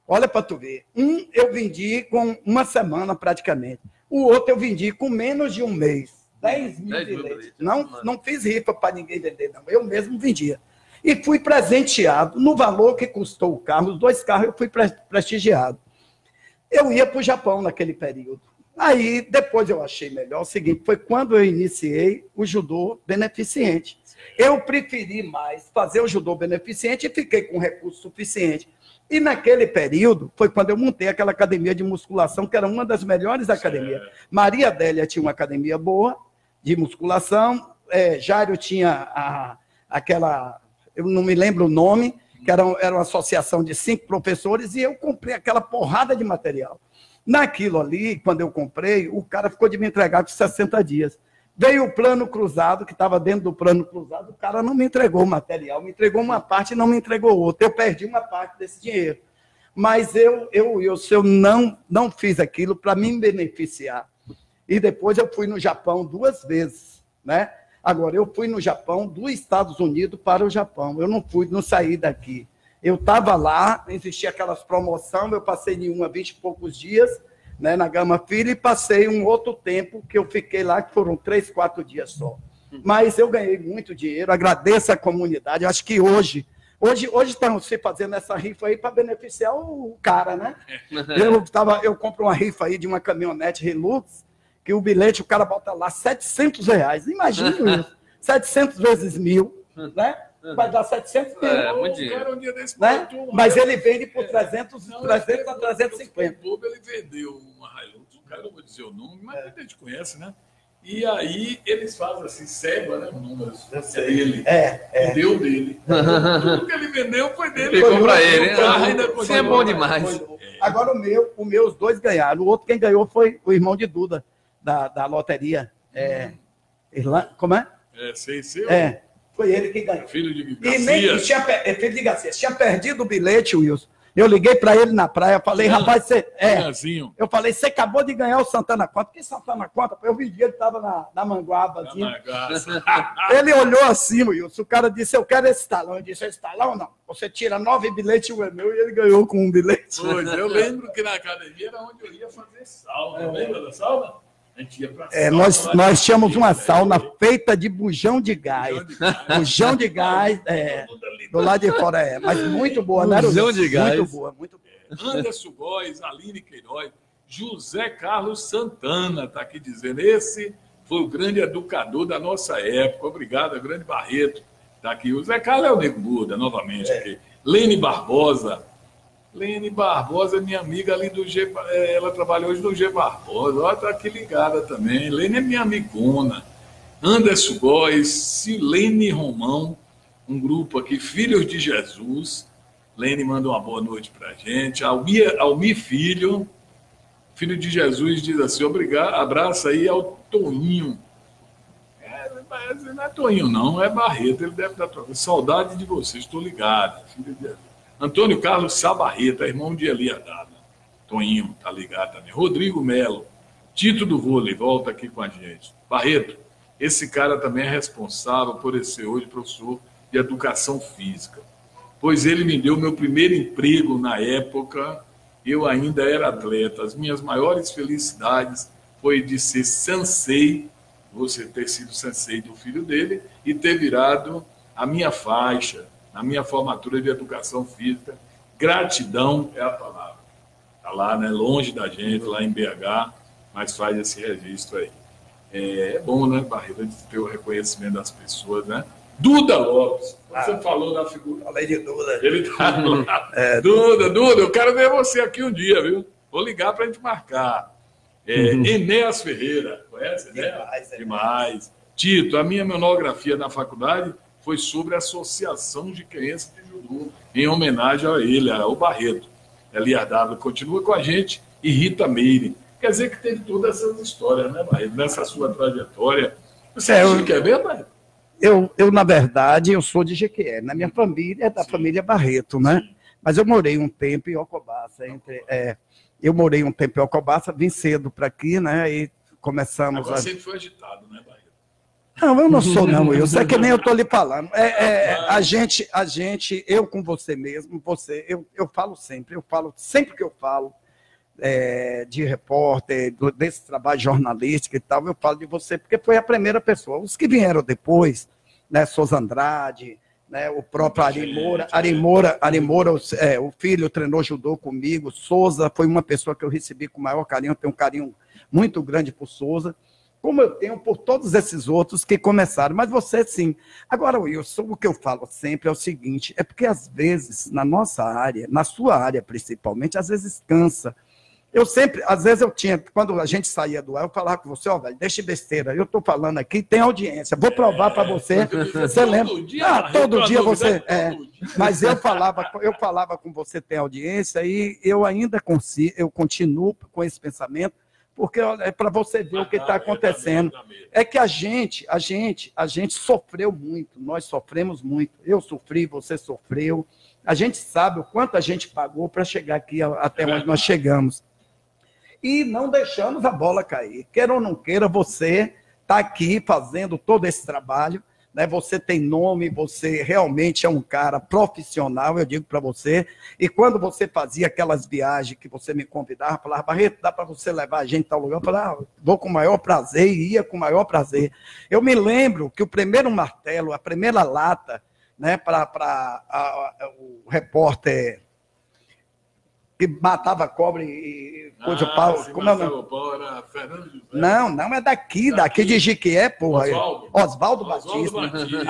Olha para tu ver. Um eu vendi com uma semana praticamente. O outro eu vendi com menos de um mês. 10 mil 10 bilhetes. bilhetes. Não, não fiz rifa para ninguém vender, não. Eu mesmo vendia. E fui presenteado no valor que custou o carro. Os dois carros eu fui prestigiado. Eu ia para o Japão naquele período. Aí, depois eu achei melhor o seguinte, foi quando eu iniciei o judô beneficente. Eu preferi mais fazer o judô beneficente e fiquei com recurso suficiente. E naquele período foi quando eu montei aquela academia de musculação, que era uma das melhores academias. Maria Adélia tinha uma academia boa de musculação, é, Jário tinha a, aquela, eu não me lembro o nome, que era, era uma associação de cinco professores, e eu comprei aquela porrada de material. Naquilo ali, quando eu comprei, o cara ficou de me entregar por 60 dias. Veio o plano cruzado, que estava dentro do plano cruzado, o cara não me entregou o material, me entregou uma parte e não me entregou outra. Eu perdi uma parte desse dinheiro. Mas eu, eu, eu, eu não, não fiz aquilo para me beneficiar. E depois eu fui no Japão duas vezes, né? Agora, eu fui no Japão, dos Estados Unidos para o Japão. Eu não fui, não saí daqui. Eu estava lá, existia aquelas promoções, eu passei em uma 20 e poucos dias, né, na Gama Filha, e passei um outro tempo que eu fiquei lá, que foram três, quatro dias só. Mas eu ganhei muito dinheiro, agradeço a comunidade. Eu acho que hoje, hoje, hoje estão se fazendo essa rifa aí para beneficiar o cara, né? Eu, tava, eu compro uma rifa aí de uma caminhonete Hilux, que o bilhete o cara bota lá 700 reais. Imagina isso. 700 vezes mil, né? Vai dar 700 mil. É, muito dinheiro. Um dia desse né? Mas ele vende por 300, não, 300 a 350. O ele vendeu uma Hilux, o cara não vou dizer o nome, mas é. a gente conhece, né? E aí eles fazem assim, cega, né? O número é dele. É, é. Deu dele. Tudo que ele vendeu foi dele. Ficou para ele. Isso é bom demais. Agora o meu, o meu, os dois ganharam. O outro quem ganhou foi o irmão de Duda, da, da loteria. É, hum. Irlanda, como é? É, sei, sei. É. Foi ele que ganhou. Filho de Garcia. E nem tinha, é, filho de Garcia. Tinha perdido o bilhete, Wilson. Eu liguei para ele na praia, falei, rapaz, você. É, eu falei, você acabou de ganhar o Santana Conta. Que Santana Conta? Eu vi ele estava na, na manguaba. ele olhou assim, Wilson. O cara disse, eu quero esse talão. Eu disse, esse talão não. Você tira nove bilhetes e o é meu, e ele ganhou com um bilhete. Pois, eu lembro que na academia era onde eu ia fazer sauna. É. Lembra da sauna? É, nós, nós tínhamos uma sauna feita de bujão de gás. Bujão de gás, é, do lado de fora é. Mas muito boa, né? Bujão de gás. Muito boa, muito boa. Anderson Góes, Aline Queiroz, José Carlos Santana está aqui dizendo. Esse foi o grande educador da nossa época. Obrigado, grande Barreto. Está aqui. O Zé Carlos é o Nego Buda, novamente. É. Aqui. Lene Barbosa, Lene Barbosa, minha amiga ali do G. É, ela trabalha hoje no G Barbosa. Ela está aqui ligada também. Lene é minha amigona. Anderson Góes, Silene Romão, um grupo aqui, Filhos de Jesus. Lene manda uma boa noite para a gente. Almir, Almir Filho, filho de Jesus, diz assim: obrigado, abraço aí ao Toninho. É, não é Toninho, não, é Barreto, ele deve estar. Saudade de vocês, estou ligado. Filho de Jesus. Antônio Carlos Sabarreta, irmão de Dada. Toninho, tá ligado também. Rodrigo Melo, Tito do Vôlei, volta aqui com a gente. Barreto, esse cara também é responsável por ser hoje professor de educação física. Pois ele me deu meu primeiro emprego na época, eu ainda era atleta. As minhas maiores felicidades foi de ser sensei, você ter sido sensei do filho dele e ter virado a minha faixa na minha formatura de educação física. Gratidão é a palavra. Está lá, né, longe da gente, lá em BH, mas faz esse registro aí. É, é bom, né, Barreira, de ter o reconhecimento das pessoas, né? Duda Lopes, você ah, falou da figura. Falei de Duda. Ele tá lá. é, Duda, Duda, eu quero ver você aqui um dia, viu? Vou ligar para a gente marcar. É, uhum. Enéas Ferreira, conhece? Demais, né? Demais. Tito, a minha monografia na faculdade foi sobre a Associação de Crianças de Judô, em homenagem a ele, ao Barreto. Elias W continua com a gente e Rita Meire. Quer dizer que teve todas essas histórias, né, Barreto, nessa sua trajetória. Você é, acha que é ver, Barreto? Eu, eu, na verdade, eu sou de Jequié. Na minha família é da Sim. família Barreto, né? Sim. Mas eu morei um tempo em Ocobaça. Entre, é, eu morei um tempo em Ocobaça, vim cedo para aqui, né? E começamos Agora a... sempre foi agitado, né, Bahia? Não, eu não sou, não, Wilson. É que nem eu estou lhe falando. É, é, a gente, a gente, eu com você mesmo, você, eu, eu falo sempre, eu falo, sempre que eu falo é, de repórter, desse trabalho jornalístico e tal, eu falo de você, porque foi a primeira pessoa. Os que vieram depois, né, Souza Andrade, né, o próprio Ari Moura, Ari Moura, Ari Moura é, o filho treinou judô comigo, Souza foi uma pessoa que eu recebi com o maior carinho, eu tenho um carinho muito grande por Souza como eu tenho por todos esses outros que começaram. Mas você sim. Agora, Wilson, o que eu falo sempre é o seguinte: é porque às vezes, na nossa área, na sua área principalmente, às vezes cansa. Eu sempre, às vezes eu tinha, quando a gente saía do ar, eu falava com você, ó, oh, velho, deixa besteira, eu estou falando aqui, tem audiência, vou provar para você. Você lembra? Todo dia, ah, todo dia você. É, mas eu falava, eu falava com você, tem audiência, e eu ainda consigo, eu continuo com esse pensamento, porque é para você ver o que está acontecendo. É que a gente, a gente, a gente sofreu muito, nós sofremos muito. Eu sofri, você sofreu. A gente sabe o quanto a gente pagou para chegar aqui até onde nós chegamos. E não deixamos a bola cair. Queira ou não queira, você está aqui fazendo todo esse trabalho né? Você tem nome, você realmente é um cara profissional, eu digo para você. E quando você fazia aquelas viagens que você me convidava, falava, Barreto, dá para você levar a gente a tal lugar? Eu falava, ah, vou com o maior prazer e ia com o maior prazer. Eu me lembro que o primeiro martelo, a primeira lata, né, para o repórter que matava cobre e coisa ah, pau. Como é o pau era Fernando José. Não, não é daqui, daqui, daqui de Jiquié, porra. Oswaldo Batista. Batista.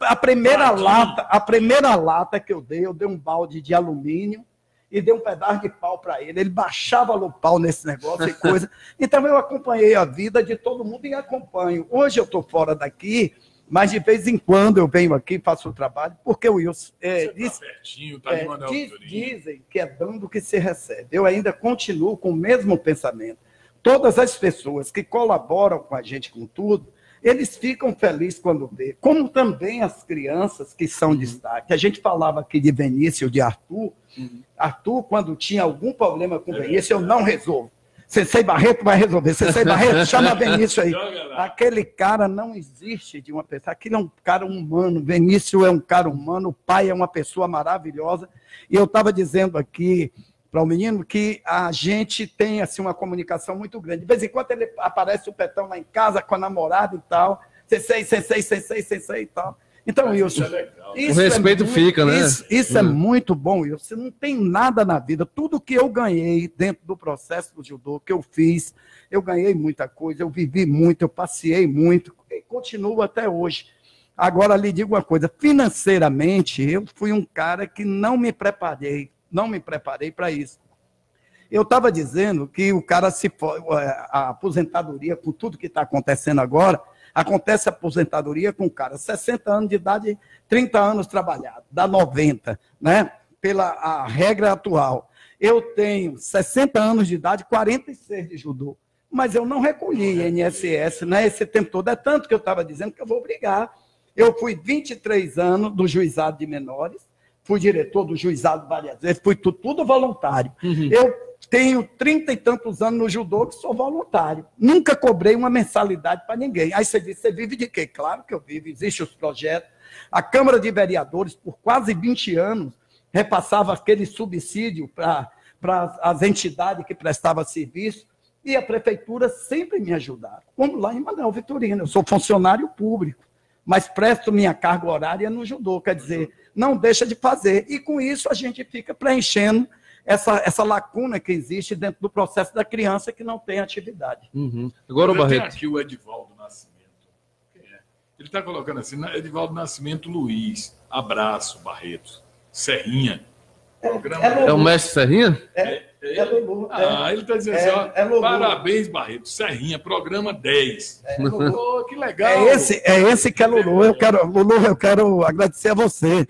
A, a, primeira lata, a primeira lata que eu dei, eu dei um balde de alumínio e dei um pedaço de pau para ele. Ele baixava no pau nesse negócio e coisa. Então eu acompanhei a vida de todo mundo e acompanho. Hoje eu estou fora daqui mas de vez em quando eu venho aqui, faço o trabalho, porque o Wilson. É, tá diz, pertinho, tá é, diz, dizem que é dando que se recebe. Eu ainda continuo com o mesmo pensamento. Todas as pessoas que colaboram com a gente com tudo, eles ficam felizes quando vê. Como também as crianças que são uhum. destaque. A gente falava aqui de Benício, de Arthur. Uhum. Arthur, quando tinha algum problema com é, Benício, eu não resolvo. Sensei Barreto vai resolver. Sensei Barreto, chama Benício aí. Aquele cara não existe de uma pessoa. Aquele é um cara humano. Benício é um cara humano. O pai é uma pessoa maravilhosa. E eu estava dizendo aqui para o menino que a gente tem assim, uma comunicação muito grande. De vez em quando ele aparece o Petão lá em casa com a namorada e tal. Sensei, sensei, sensei, sensei e tal. Então, Wilson. Isso é isso o respeito é muito, fica, né? Isso, isso é uhum. muito bom, Wilson. Não tem nada na vida. Tudo que eu ganhei dentro do processo do judô, que eu fiz, eu ganhei muita coisa, eu vivi muito, eu passei muito e continuo até hoje. Agora, lhe digo uma coisa: financeiramente, eu fui um cara que não me preparei, não me preparei para isso. Eu estava dizendo que o cara se a aposentadoria, com tudo que está acontecendo agora, Acontece a aposentadoria com o cara, 60 anos de idade, 30 anos trabalhado, dá 90, né? Pela a regra atual. Eu tenho 60 anos de idade, 46 de judô. Mas eu não recolhi INSS né, esse tempo todo. É tanto que eu estava dizendo que eu vou brigar. Eu fui 23 anos do juizado de menores, fui diretor do juizado várias vezes, fui tudo, tudo voluntário. Uhum. Eu tenho trinta e tantos anos no judô que sou voluntário. Nunca cobrei uma mensalidade para ninguém. Aí você diz, você vive de quê? Claro que eu vivo, existem os projetos. A Câmara de Vereadores, por quase 20 anos, repassava aquele subsídio para as entidades que prestavam serviço, e a prefeitura sempre me ajudava. Como lá em Manuel Vitorino, eu sou funcionário público, mas presto minha carga horária no judô, quer dizer, não deixa de fazer. E com isso a gente fica preenchendo essa, essa lacuna que existe dentro do processo da criança que não tem atividade. Uhum. Agora, o Barreto. Tem aqui o Edivaldo Nascimento. É? Ele está colocando assim, Edivaldo Nascimento Luiz, abraço, Barreto, Serrinha. É, é, é o mestre Serrinha? É, é, é Lulu. Ah, ele está dizendo assim, ó, é parabéns, Barreto, Serrinha, programa 10. É, oh, que legal. É esse, é esse que é Lulu. Eu quero, Lulu, eu quero agradecer a você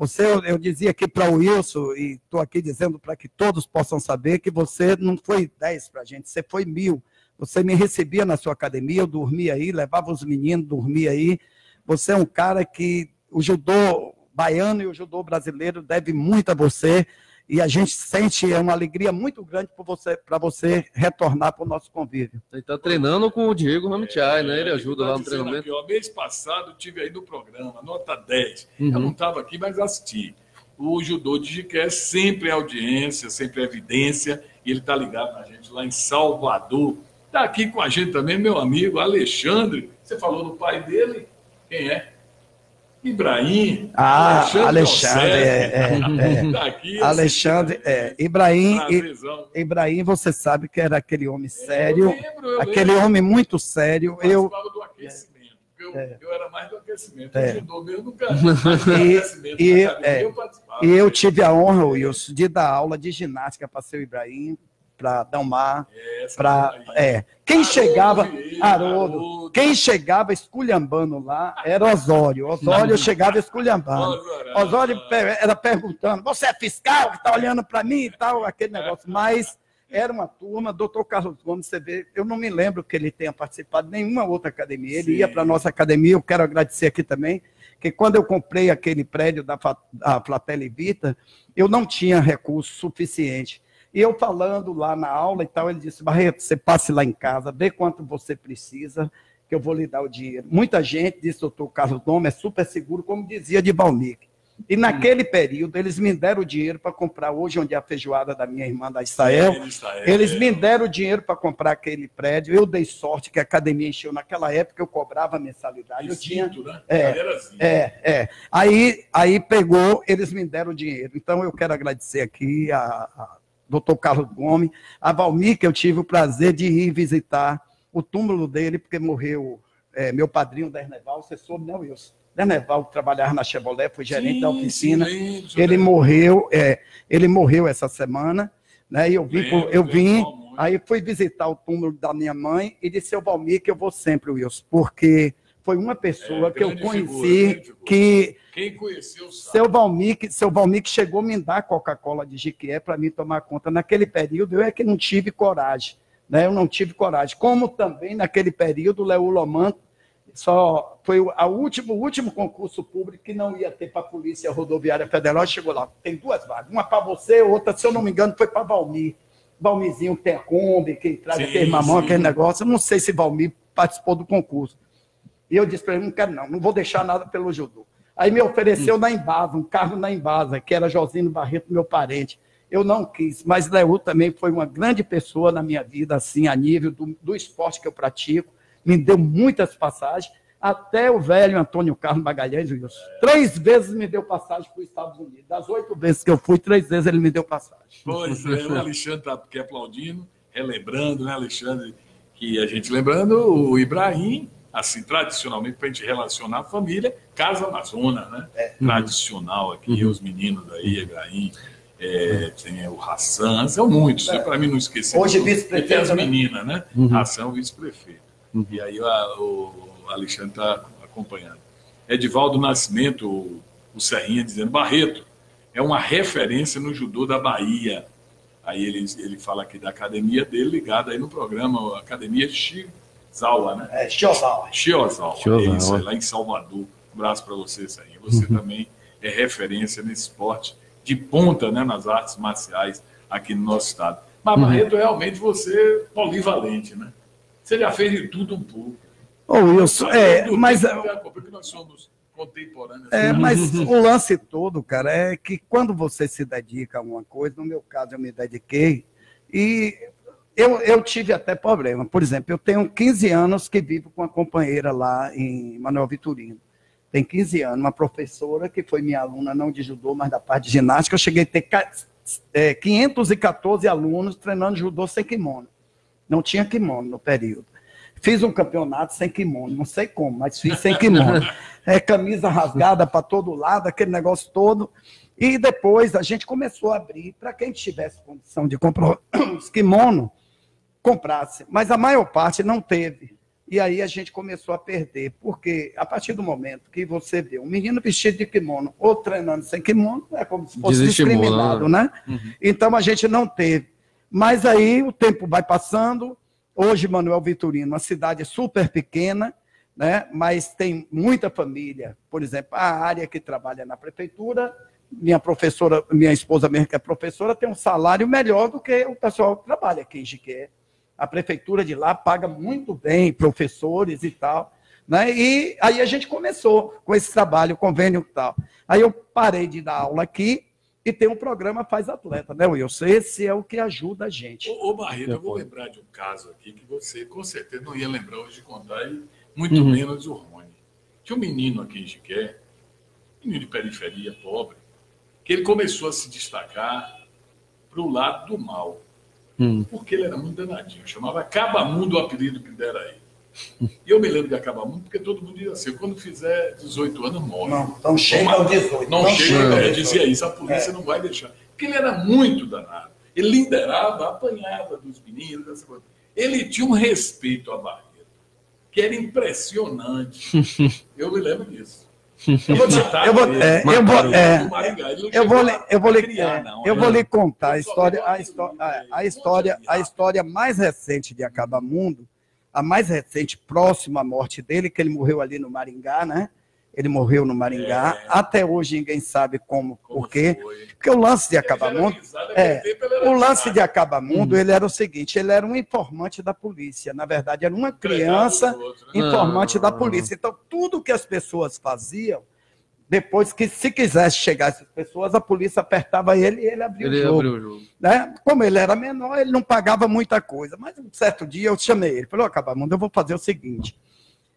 você, eu, eu dizia aqui para o Wilson, e estou aqui dizendo para que todos possam saber, que você não foi 10 para a gente, você foi mil. Você me recebia na sua academia, eu dormia aí, levava os meninos, dormia aí. Você é um cara que o judô baiano e o judô brasileiro deve muito a você. E a gente sente uma alegria muito grande para você, você retornar para o nosso convívio. Ele está treinando com o Diego Ramichai, é, né? Ele ajuda tá lá no treinamento. Aqui, ó, mês passado tive aí no programa, nota 10. Uhum. Eu não estava aqui, mas assisti. O judô de Jiqué sempre é audiência, sempre é evidência, e ele está ligado na gente lá em Salvador. Está aqui com a gente também meu amigo Alexandre. Você falou do pai dele? Quem é? Ibrahim. Ah, Alexandre. Alexandre é, é, tá aqui, Alexandre, é. Ibrahim, Ibrahim, você sabe que era aquele homem sério, eu lembro, eu aquele lembro. homem muito sério. Eu, eu do aquecimento. Eu, é. eu, era mais do aquecimento. É. Eu mesmo nunca. E, e, é, eu e eu tive a honra, Wilson, de dar aula de ginástica para seu Ibrahim para Dalmar, para é. Quem Haroldo, chegava, Haroldo, quem chegava esculhambando lá era Osório. Osório chegava esculhambando. Osório era perguntando: "Você é fiscal que está olhando para mim e tal, aquele negócio". Mas era uma turma, doutor Carlos Gomes, você vê, eu não me lembro que ele tenha participado de nenhuma outra academia. Ele Sim. ia para a nossa academia, eu quero agradecer aqui também, que quando eu comprei aquele prédio da, da Vita, eu não tinha recurso suficiente. E eu falando lá na aula e tal, ele disse: Barreto, você passe lá em casa, vê quanto você precisa, que eu vou lhe dar o dinheiro. Muita gente disse, doutor Carlos Nome, é super seguro, como dizia de Valnick. E naquele período, eles me deram o dinheiro para comprar, hoje, onde é a feijoada da minha irmã da Israel, é, eles me deram o dinheiro para comprar aquele prédio. Eu dei sorte que a academia encheu. Naquela época, eu cobrava mensalidade. Eu tinha. Né? É, é, é. Aí, aí pegou, eles me deram o dinheiro. Então, eu quero agradecer aqui a, a doutor Carlos Gomes, a Valmir, que eu tive o prazer de ir visitar o túmulo dele, porque morreu é, meu padrinho Derneval, você soube, não, Wilson? Derneval, que trabalhava na Chevrolet, foi gerente sim, da oficina. Sim, sim, ele morreu, é, ele morreu essa semana, né? E eu vim, por, eu vim, aí fui visitar o túmulo da minha mãe e disse ao Valmir que eu vou sempre, Wilson, porque foi uma pessoa é, que eu conheci figura, que quem conheceu sabe. Seu Valmir, seu Valmir chegou a me dar Coca-Cola de Jiquié para mim tomar conta. Naquele período, eu é que não tive coragem. Né? Eu não tive coragem. Como também, naquele período, o Leo Loman só foi a último, o último concurso público que não ia ter para a Polícia Rodoviária Federal. Chegou lá, tem duas vagas. Uma para você, outra, se eu não me engano, foi para Valmir. Valmirzinho tem a Kombi, que traz sim, aquele mamão, sim. aquele negócio. Eu não sei se Valmir participou do concurso. E eu disse para ele, não quero não, não vou deixar nada pelo judô. Aí me ofereceu na Embasa, um carro na Embasa, que era Josino Barreto, meu parente. Eu não quis, mas Leu também foi uma grande pessoa na minha vida, assim, a nível do, do esporte que eu pratico. Me deu muitas passagens, até o velho Antônio Carlos Magalhães, Wilson. Três vezes me deu passagem para os Estados Unidos. Das oito vezes que eu fui, três vezes ele me deu passagem. Pois é, o Alexandre está aqui aplaudindo, relembrando, né, Alexandre? Que a gente lembrando, o Ibrahim assim, tradicionalmente, para a gente relacionar a família, Casa Amazona, né? É. Tradicional aqui, uhum. os meninos aí, Egraim, é, tem o Hassan, são muitos, é. para mim não esquecer. Hoje vice-prefeito. Tem as né? meninas, né? Uhum. Hassan, o vice-prefeito. Uhum. E aí a, o Alexandre está acompanhando. Edivaldo Nascimento, o, o Serrinha, dizendo, Barreto, é uma referência no judô da Bahia. Aí ele, ele fala aqui da academia dele, ligada aí no programa Academia Chico Zawa, né? É, Shiozawa. Shiozawa. É isso, é lá em Salvador. Um abraço para você, Sainha. Você uhum. também é referência nesse esporte de ponta, né, nas artes marciais aqui no nosso estado. Mas, uhum. Barreto, realmente você é polivalente, né? Você já fez de tudo um pouco. Ô, Wilson, é, mas... Porque nós somos contemporâneos. É, mas o lance todo, cara, é que quando você se dedica a uma coisa, no meu caso eu me dediquei, e eu, eu tive até problema. Por exemplo, eu tenho 15 anos que vivo com uma companheira lá em Manuel Vitorino. Tem 15 anos, uma professora que foi minha aluna, não de judô, mas da parte de ginástica. Eu cheguei a ter é, 514 alunos treinando judô sem kimono. Não tinha kimono no período. Fiz um campeonato sem kimono, não sei como, mas fiz sem kimono. É, camisa rasgada para todo lado, aquele negócio todo. E depois a gente começou a abrir para quem tivesse condição de comprar os kimono, comprasse, mas a maior parte não teve. E aí a gente começou a perder, porque a partir do momento que você vê um menino vestido de kimono ou treinando sem kimono, é como se fosse discriminado, né? Uhum. Então a gente não teve. Mas aí o tempo vai passando. Hoje, Manuel Vitorino, uma cidade super pequena, né? mas tem muita família. Por exemplo, a área que trabalha na prefeitura minha professora, minha esposa mesmo, que é professora, tem um salário melhor do que o pessoal que trabalha aqui em Jiqué. A prefeitura de lá paga muito bem professores e tal. Né? E aí a gente começou com esse trabalho, convênio e tal. Aí eu parei de dar aula aqui e tem um programa Faz Atleta, né, Wilson? Esse é o que ajuda a gente. Ô, ô Barreto, eu vou lembrar de um caso aqui que você com certeza não ia lembrar hoje de contar, e muito uhum. menos o Rony. Tinha um menino aqui em Jiqué, menino de periferia, pobre, que ele começou a se destacar para o lado do mal. Hum. Porque ele era muito danadinho. Chamava Acabamundo o apelido que deram aí. E eu me lembro de Acabamundo porque todo mundo dizia assim: quando fizer 18 anos, morre. Não, não chega ao 18. Não, não chega, chega. É, dizia isso, a polícia é. não vai deixar. Porque ele era muito danado. Ele liderava, apanhava dos meninos, dessa coisa. Ele tinha um respeito à barreira, que era impressionante. eu me lembro disso. Eu vou, eu vou, é, eu vou, é, eu vou, eu vou, lhe, eu vou lhe contar a história, a história, a história, a história mais recente de Acabamundo, a mais recente, próxima à morte dele, que ele morreu ali no Maringá, né? Ele morreu no Maringá. É. Até hoje ninguém sabe como, como por quê. Foi? Porque o lance de Acabamundo. É, o lance de Acabamundo, uhum. ele era o seguinte: ele era um informante da polícia. Na verdade, era uma criança né? informante da polícia. Então, tudo que as pessoas faziam, depois que, se quisesse chegar essas pessoas, a polícia apertava ele e ele abriu ele o jogo. Abriu o jogo. Né? Como ele era menor, ele não pagava muita coisa. Mas um certo dia eu chamei ele. Falei, Acabamundo, eu vou fazer o seguinte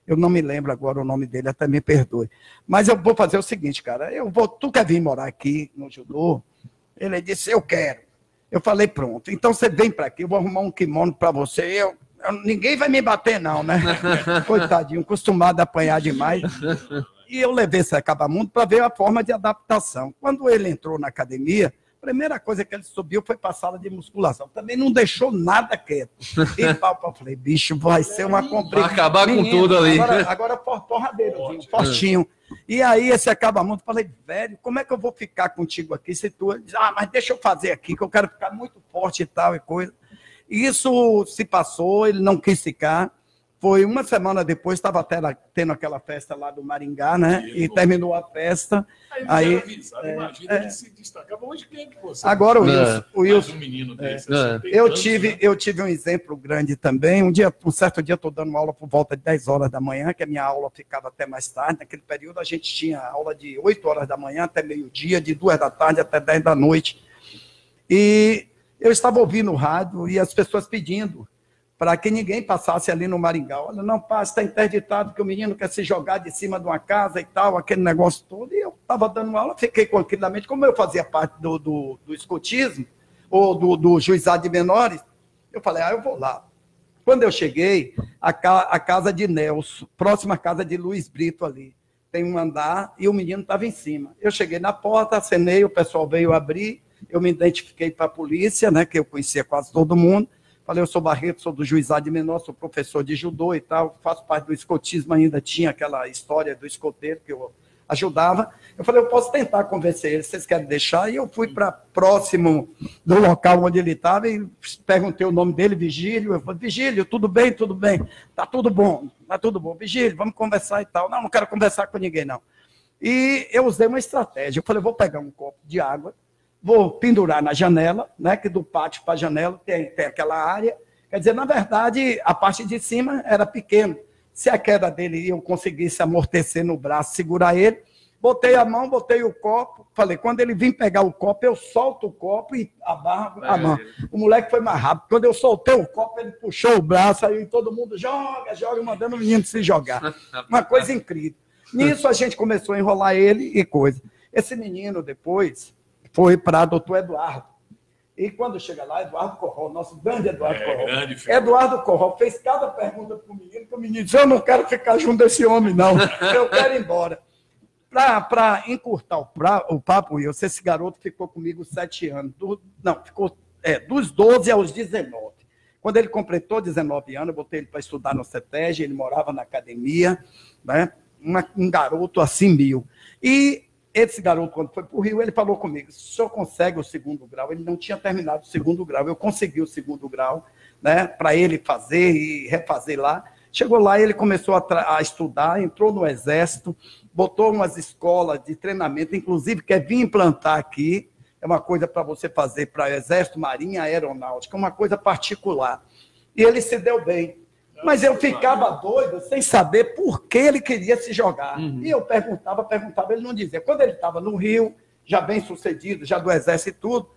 eu não me lembro agora o nome dele, até me perdoe. Mas eu vou fazer o seguinte, cara. Eu vou, tu quer vir morar aqui no judô? Ele disse, eu quero. Eu falei, pronto. Então você vem para aqui, eu vou arrumar um kimono para você. Eu, eu, ninguém vai me bater, não, né? Coitadinho, acostumado a apanhar demais. E eu levei esse acabamundo para ver a forma de adaptação. Quando ele entrou na academia, primeira coisa que ele subiu foi para a sala de musculação. Também não deixou nada quieto. E pau, pau. Falei, bicho, vai ser uma. Vai acabar Menino, com tudo ali. Agora, agora porradeiro, fortinho. E aí esse acaba muito, falei, velho, como é que eu vou ficar contigo aqui se tu... Ah, mas deixa eu fazer aqui, que eu quero ficar muito forte e tal e coisa. E isso se passou, ele não quis ficar. Foi uma semana depois, estava tendo aquela festa lá do Maringá, né? E, e terminou a festa. Aí, aí é, imagina, é, ele se destacava. Hoje quem é que você? Agora o Wilson. É. O Wilson um menino é. desse, assim, eu, tantos, tive, né? eu tive um exemplo grande também. Um dia, um certo dia, estou dando aula por volta de 10 horas da manhã, que a minha aula ficava até mais tarde. Naquele período, a gente tinha aula de 8 horas da manhã até meio-dia, de 2 da tarde até 10 da noite. E eu estava ouvindo o rádio e as pessoas pedindo para que ninguém passasse ali no Maringá. Olha, não passa, está interditado que o menino quer se jogar de cima de uma casa e tal, aquele negócio todo. E eu estava dando aula, fiquei tranquilamente, como eu fazia parte do, do, do escotismo, ou do, do juizado de menores, eu falei, ah, eu vou lá. Quando eu cheguei, a, ca, a casa de Nelson, próxima casa de Luiz Brito ali, tem um andar e o menino estava em cima. Eu cheguei na porta, acenei, o pessoal veio abrir, eu me identifiquei para a polícia, né, que eu conhecia quase todo mundo, Falei, eu sou Barreto, sou do juizado de menor, sou professor de judô e tal, faço parte do escotismo ainda, tinha aquela história do escoteiro que eu ajudava. Eu falei, eu posso tentar convencer eles, vocês querem deixar? E eu fui para próximo do local onde ele estava e perguntei o nome dele, Vigílio. Eu falei, Vigílio, tudo bem? Tudo bem? Tá tudo bom, tá tudo bom. Vigílio, vamos conversar e tal. Não, não quero conversar com ninguém, não. E eu usei uma estratégia. Eu falei, vou pegar um copo de água, vou pendurar na janela, né, que do pátio para a janela tem, tem aquela área. Quer dizer, na verdade, a parte de cima era pequena. Se a queda dele eu conseguisse amortecer no braço, segurar ele, botei a mão, botei o copo, falei, quando ele vir pegar o copo, eu solto o copo e abarro a mão. O moleque foi mais rápido. Quando eu soltei o copo, ele puxou o braço, aí todo mundo joga, joga, mandando o menino se jogar. Uma coisa incrível. Nisso a gente começou a enrolar ele e coisa. Esse menino depois, foi para doutor Eduardo. E quando chega lá, Eduardo Corrol, nosso grande Eduardo é, Corrol. Grande Eduardo Corrol fez cada pergunta para o menino, que o menino disse: Eu não quero ficar junto desse homem, não. Eu quero ir embora. Para encurtar o, pra, o papo, eu, esse garoto ficou comigo sete anos. Do, não, ficou é, dos 12 aos 19. Quando ele completou 19 anos, eu botei ele para estudar no CETEG, ele morava na academia, né? Uma, um garoto assim mil. E esse garoto, quando foi para o Rio, ele falou comigo: se o senhor consegue o segundo grau, ele não tinha terminado o segundo grau, eu consegui o segundo grau, né, para ele fazer e refazer lá. Chegou lá ele começou a, a, estudar, entrou no exército, botou umas escolas de treinamento, inclusive quer vir implantar aqui, é uma coisa para você fazer para exército, marinha, aeronáutica, uma coisa particular. E ele se deu bem. Mas eu ficava doido sem saber por que ele queria se jogar. Uhum. E eu perguntava, perguntava, ele não dizia. Quando ele estava no Rio, já bem sucedido, já do exército e tudo,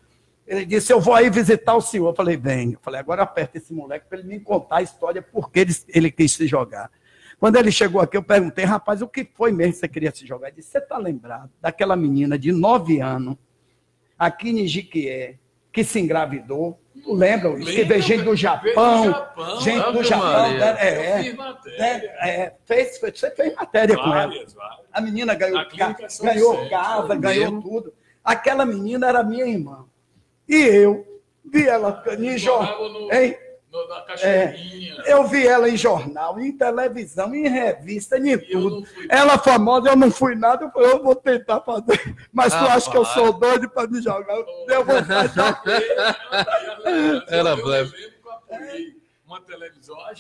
ele disse: Eu vou aí visitar o senhor. Eu falei: Bem. Eu falei: Agora aperta esse moleque para ele me contar a história, por que ele, ele quis se jogar. Quando ele chegou aqui, eu perguntei: Rapaz, o que foi mesmo que você queria se jogar? Ele disse: Você está lembrado daquela menina de nove anos, aqui em Jiquié, que se engravidou? Tu lembra? Lembra, que veio gente do Japão, Japão gente do Japão. Né? É, é, é, fez, você fez matéria várias, com ela. Várias. A menina ganhou, ganhou casa, ganhou tudo. Aquela menina era minha irmã. E eu vi ela em jornal. Hein? É, eu vi ela em jornal, em televisão, em revista, em tudo. Ela famosa, eu não fui nada, eu falei, eu vou tentar fazer. Mas ah, tu acha que eu sou doido para me jogar? Deu vontade de Era breve. Uma televisão é,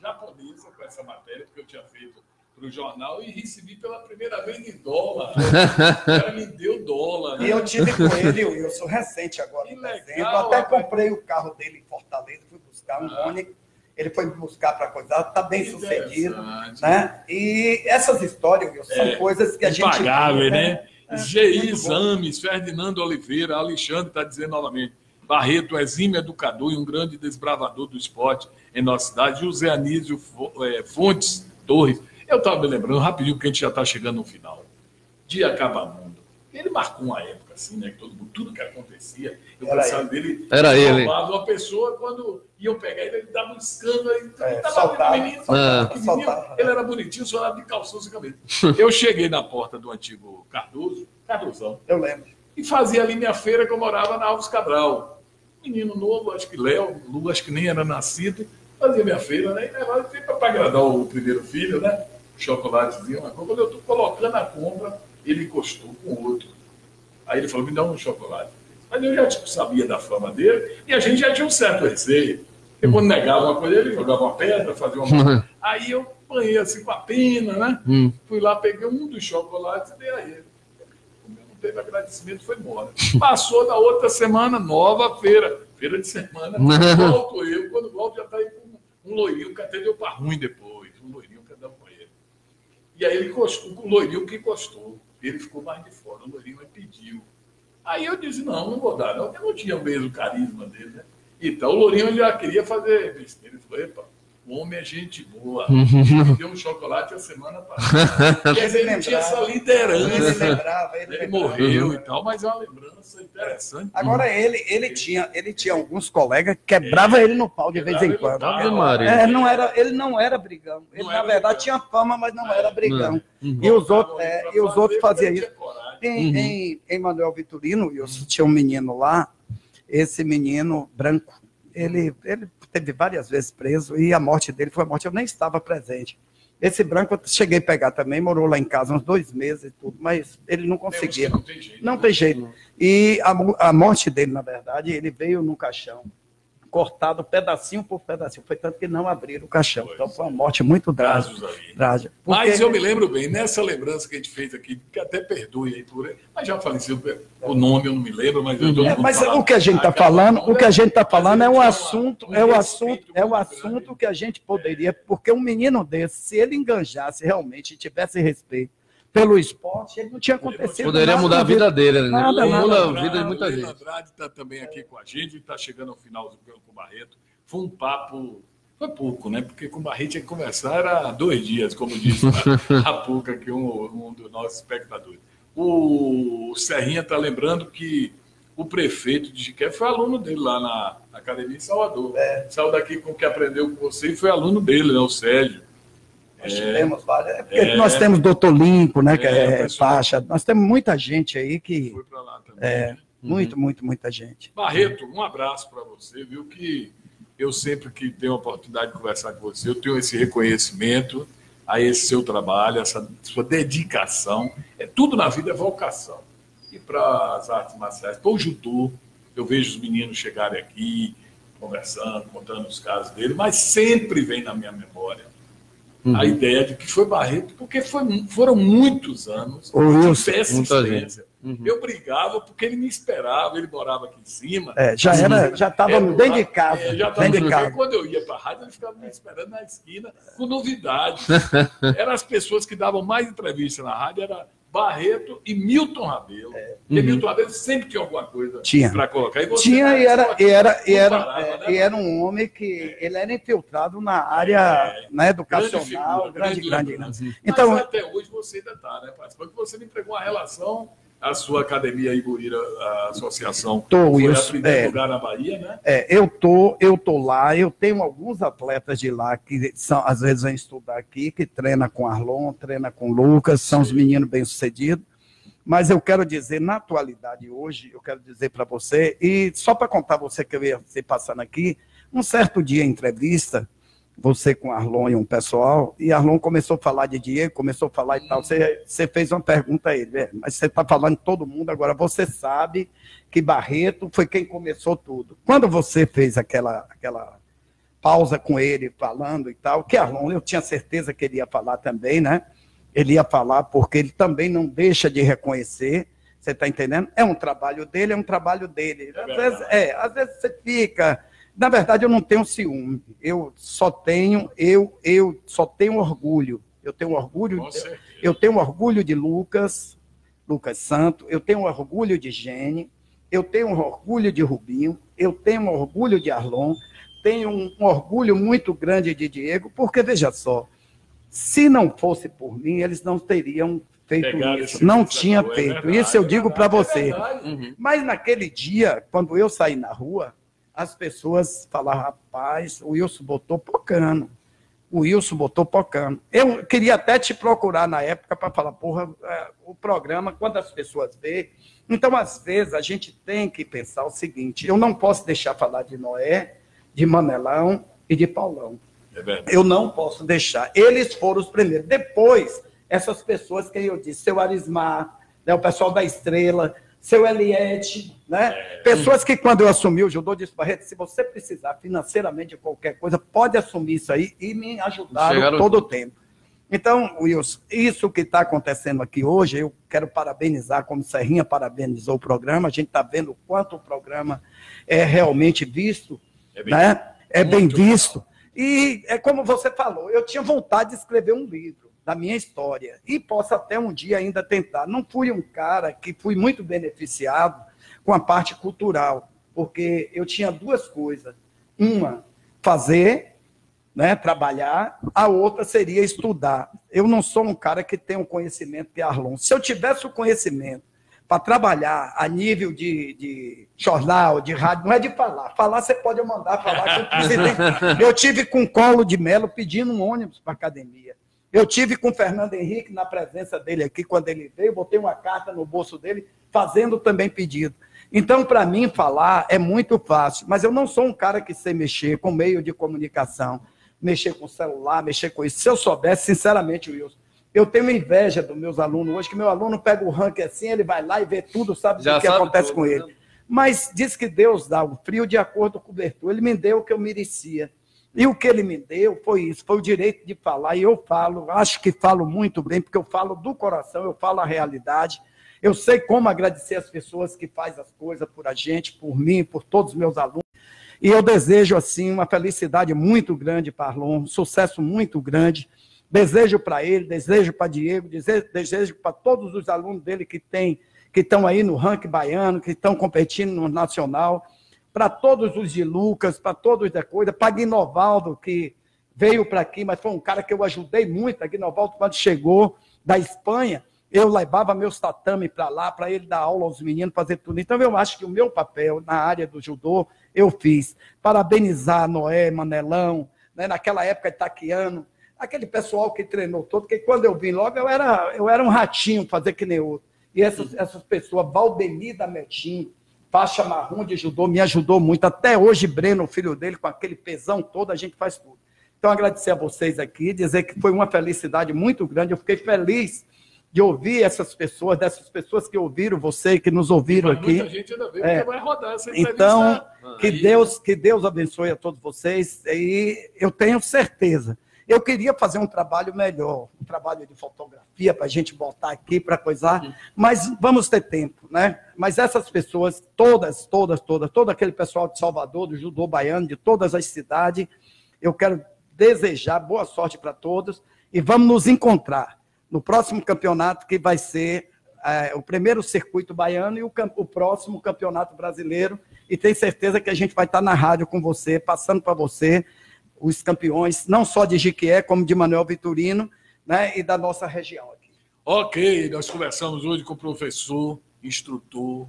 japonesa com essa matéria, porque eu tinha feito para o jornal e recebi pela primeira vez em dólar. o cara me deu dólar. Né? E eu tive com ele, eu sou recente agora, em dezembro. Até comprei o carro dele em Fortaleza, buscar um ah. Ele foi buscar para coisa, está bem sucedido. Né? E essas histórias Wilson, são é, coisas que a gente. Impagável, né? É, GI Exames, Ferdinando Oliveira, Alexandre está dizendo novamente. Barreto, exímio educador e um grande desbravador do esporte em nossa cidade. José Anísio é, Fontes Torres eu estava me lembrando rapidinho, porque a gente já está chegando no final. Dia Acaba Mundo. Ele marcou uma época assim, né? Que todo mundo, tudo que acontecia, eu era pensava dele. Era ele. Uma pessoa, quando iam pegar ele, ele dava um escândalo. Ele é, tava menino, ah. ele era bonitinho, só de calção sem cabelo. Eu cheguei na porta do antigo Cardoso, Cardosão. Eu lembro. E fazia ali minha feira que eu morava na Alves Cabral. Menino novo, acho que Léo, Lu, acho que nem era nascido. Fazia minha feira, né? E levava para agradar o primeiro filho, né? chocolatezinho, uma coisa. Quando eu estou colocando a compra, ele encostou com o outro. Aí ele falou, me dá um chocolate. Mas eu já tipo, sabia da fama dele e a gente já tinha um certo receio. Porque quando negava uma coisa, ele jogava uma pedra, fazia uma. Aí eu banhei assim com a pena, né? Hum. Fui lá, peguei um dos chocolates e dei a ele. Não teve agradecimento, foi embora. Passou da outra semana, nova feira. Feira de semana. volto eu, quando volto já está aí com um loirinho que até deu para ruim depois. Um loirinho e aí ele encostou, o loirinho que encostou. Ele ficou mais de fora, o loirinho pediu. Aí eu disse, não, não vou dar, não, porque não tinha mesmo o carisma dele, né? Então o Lourinho já queria fazer besteira. Ele falou, epa, o homem é gente boa. Ele deu um chocolate a semana passada. Quer dizer, ele tinha essa liderança. Ele lembrava, ele, ele morreu e tal, mas é uma lembrança interessante. Agora, ele, ele, tinha, ele tinha alguns colegas que quebravam é, ele no pau de vez em quando. é, não era, ele não era brigão. Ele, na verdade, brigão. tinha fama, mas não era brigão. Uhum. E os outros, é, e os outros faziam isso. Em, uhum. em, em Manuel Vitorino, eu tinha um menino lá, esse menino branco, ele, ele teve várias vezes preso e a morte dele foi a morte, eu nem estava presente. Esse branco eu cheguei a pegar também, morou lá em casa uns dois meses e tudo, mas ele não conseguia. Não tem jeito. Não tem jeito. E a, a morte dele, na verdade, ele veio no caixão cortado pedacinho por pedacinho. Foi tanto que não abriram o caixão. Pois. Então foi uma morte muito drástica. Porque... Mas eu me lembro bem, nessa lembrança que a gente fez aqui, que até perdoe aí por ele, mas já faleceu o nome, eu não me lembro, mas eu é, Mas o que a gente está falando, o que a gente está falando é um assunto, é o assunto, é o assunto que a gente poderia, porque um menino desse, se ele enganjasse realmente e tivesse respeito, pelo esporte, ele não tinha acontecido. Poderia mudar a vida dele, né? Nada, Muda a vida de muita gente. O Andrade está também aqui com a gente, está chegando ao final do com o Barreto. Foi um papo, foi pouco, né? Porque com o Barreto tinha que conversar, era dois dias, como disse a, Puca, aqui, um, um dos nossos espectadores. O Serrinha está lembrando que o prefeito de Jiqué foi aluno dele lá na Academia em Salvador. É. Saiu daqui com o que aprendeu com você e foi aluno dele, né? O Sérgio. Nós é, tivemos várias. É porque é, nós temos doutor Limpo, né? Que é, é faixa. Nós temos muita gente aí que. Foi para lá também. É, uhum. muito, muito, muita gente. Barreto, um abraço para você, viu? Que eu sempre que tenho a oportunidade de conversar com você, eu tenho esse reconhecimento a esse seu trabalho, essa sua dedicação. É tudo na vida é vocação. E para as artes marciais, para o judô, eu vejo os meninos chegarem aqui, conversando, contando os casos dele, mas sempre vem na minha memória uhum. a ideia de que foi Barreto, porque foi, foram muitos anos de persistência. Uhum. Eu brigava porque ele me esperava, ele morava aqui em cima. É, já era, já estava é, dentro de casa. É, já dentro de casa. Quando eu ia para a rádio, ele ficava me esperando na esquina com novidades. Eram as pessoas que davam mais entrevista na rádio, era Barreto e Milton Rabelo. É. Porque uhum. Milton Rabelo sempre tinha alguma coisa para colocar. E tinha e era, e era, e era, parava, né? e era um homem que ele era infiltrado na área é. né, educacional, grande, figura, grande, grande, grande. Então, Mas até hoje você ainda está, né, Porque você me entregou uma relação a sua academia Iburira, a associação, tô, foi isso, a primeiro é, lugar na Bahia, né? É, eu tô, eu tô lá, eu tenho alguns atletas de lá que são, às vezes vêm estudar aqui, que treina com Arlon, treina com Lucas, são Sim. os meninos bem-sucedidos. Mas eu quero dizer, na atualidade hoje, eu quero dizer para você, e só para contar você que eu ia ser passando aqui, um certo dia em entrevista, você com Arlon e um pessoal, e Arlon começou a falar de Diego, começou a falar e tal. Você, você fez uma pergunta a ele, mas você está falando todo mundo, agora você sabe que Barreto foi quem começou tudo. Quando você fez aquela, aquela pausa com ele falando e tal, que Arlon, eu tinha certeza que ele ia falar também, né? Ele ia falar porque ele também não deixa de reconhecer, você está entendendo? É um trabalho dele, é um trabalho dele. É às, vezes, é, às vezes você fica na verdade, eu não tenho ciúme. Eu só tenho, eu, eu só tenho orgulho. Eu tenho orgulho, eu tenho orgulho de Lucas, Lucas Santo, eu tenho orgulho de Gene, eu tenho orgulho de Rubinho, eu tenho orgulho de Arlon, tenho um, um orgulho muito grande de Diego, porque veja só, se não fosse por mim, eles não teriam feito Pegaram isso. Não tinha é feito. Verdade, isso eu digo para você. É Mas naquele dia, quando eu saí na rua, as pessoas falavam, rapaz, o Wilson botou pocano. O Wilson botou pocano. Eu queria até te procurar na época para falar, porra, é, o programa, quando as pessoas vê. Então, às vezes, a gente tem que pensar o seguinte: eu não posso deixar falar de Noé, de Manelão e de Paulão. É eu não posso deixar. Eles foram os primeiros. Depois, essas pessoas que eu disse, seu Arismar, né, o pessoal da Estrela, seu Eliette, né? É. Pessoas que, quando eu assumi o judô, disse, Barreto, se você precisar financeiramente de qualquer coisa, pode assumir isso aí e me ajudar Chegaram... todo o tempo. Então, Wilson, isso que está acontecendo aqui hoje, eu quero parabenizar, como Serrinha parabenizou o programa, a gente está vendo o quanto o programa é realmente visto, é bem, né? é bem visto. E é como você falou, eu tinha vontade de escrever um livro da minha história e posso até um dia ainda tentar. Não fui um cara que fui muito beneficiado com a parte cultural, porque eu tinha duas coisas. Uma, fazer, né, trabalhar, a outra seria estudar. Eu não sou um cara que tem um conhecimento de Arlon. Se eu tivesse o conhecimento para trabalhar a nível de, de, jornal, de rádio, não é de falar. Falar você pode mandar falar. Eu, tive com colo de melo pedindo um ônibus para academia. Eu tive com o Fernando Henrique na presença dele aqui quando ele veio, botei uma carta no bolso dele, fazendo também pedido. Então, para mim, falar é muito fácil, mas eu não sou um cara que sei mexer com meio de comunicação, mexer com celular, mexer com isso. Se eu soubesse, sinceramente, Wilson, eu tenho inveja dos meus alunos hoje, que meu aluno pega o ranking assim, ele vai lá e vê tudo, sabe Já o que acontece tudo, com ele. Né? Mas diz que Deus dá o frio de acordo com o cobertor. Ele me deu o que eu merecia. E o que ele me deu foi isso, foi o direito de falar. E eu falo, acho que falo muito bem, porque eu falo do coração, eu falo a realidade. Eu sei como agradecer as pessoas que fazem as coisas por a gente, por mim, por todos os meus alunos. E eu desejo, assim, uma felicidade muito grande para Arlon, um sucesso muito grande. Desejo para ele, desejo para Diego, desejo, desejo para todos os alunos dele que tem, que estão aí no ranking baiano, que estão competindo no nacional para todos os de Lucas, para todos da coisa, para Guinovaldo, que veio para aqui, mas foi um cara que eu ajudei muito. A Guinovaldo, quando chegou da Espanha, eu levava meus tatame para lá, para ele dar aula aos meninos, fazer tudo. Então, eu acho que o meu papel na área do judô, eu fiz. Parabenizar Noé, Manelão, né, naquela época, Itaquiano, aquele pessoal que treinou todo, porque quando eu vim logo, eu era, eu era um ratinho fazer que nem outro. E essas, essas pessoas, Valdemir da Metim, faixa marrom de judô, me ajudou muito. Até hoje, Breno, o filho dele, com aquele pesão todo, a gente faz tudo. Então, agradecer a vocês aqui, dizer que foi uma felicidade muito grande. Eu fiquei feliz de ouvir essas pessoas, dessas pessoas que ouviram você e que nos ouviram Mas aqui. Muita gente ainda vê, é. vai rodar essa Então, que Deus, que Deus abençoe a todos vocês e eu tenho certeza. Eu queria fazer um trabalho melhor, um trabalho de fotografia para a gente botar aqui para coisar, mas vamos ter tempo, né? Mas essas pessoas, todas, todas, todas, todo aquele pessoal de Salvador, do judô baiano, de todas as cidades, eu quero desejar boa sorte para todos e vamos nos encontrar no próximo campeonato que vai ser é, o primeiro circuito baiano e o, o, próximo campeonato brasileiro. E tenho certeza que a gente vai estar na rádio com você, passando para você os campeões, não só de Jiquié, como de Manuel Vitorino, né, e da nossa região aqui. Ok, nós conversamos hoje com o professor, instrutor,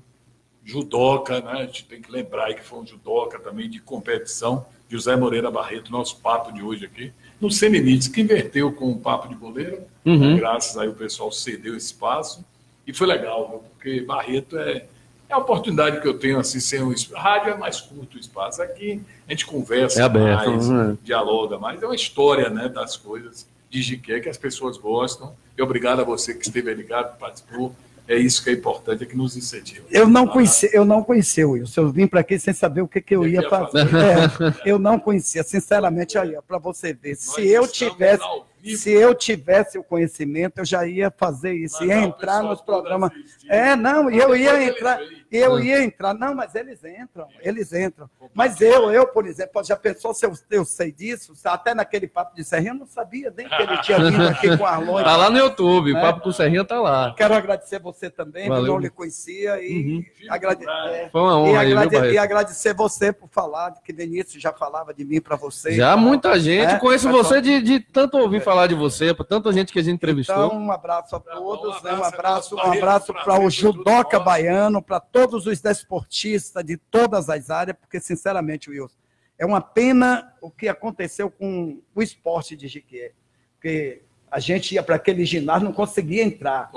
judoca, né? A gente tem que lembrar que foi um judoca também de competição, José Moreira Barreto, nosso papo de hoje aqui, no Seminites, que inverteu com o papo de goleiro, uhum. né? graças aí o pessoal cedeu esse espaço, e foi legal, porque Barreto é, é a oportunidade que eu tenho, assim, sem um rádio é mais curto o espaço, aqui a gente conversa é aberto, mais, né? dialoga mais, é uma história, né, das coisas de Jiqué que as pessoas gostam, e obrigado a você que esteve ligado, participou, é isso que é importante, é que nos incentiva. Eu não conhecia, eu não conhecia o Wilson. Eu vim para aqui sem saber o que, que eu ia fazer. É, eu não conhecia, sinceramente, aí, para você ver. Nós se eu tivesse, se eu tivesse o conhecimento, eu já ia fazer isso, ia entrar nos programas. É, não, e eu ia entrar, eu ia entrar. Não, mas eles entram, eles entram. Mas eu, eu, por exemplo, já pensou se eu, eu sei disso? Até naquele papo de Serrinha, eu não sabia nem que ele tinha vindo aqui com a Arlone. Tá lá no YouTube, o é. papo com Serrinha tá lá. Quero agradecer você também, Valeu. eu não lhe conhecia e, uhum. agrade... é, Foi uma honra e, agrade... aí, e agradecer você por falar, que Vinícius já falava de mim para você. Já muita gente, é, conheço você de, de tanto ouvir falar falar de você, para tanta gente que a gente entrevistou. Então, um abraço a todos, né? um abraço, um abraço para o judoca baiano, para todos os desportistas de todas as áreas, porque, sinceramente, Wilson, é uma pena o que aconteceu com o esporte de Jiquié. Porque a gente ia para aquele ginásio, não conseguia entrar.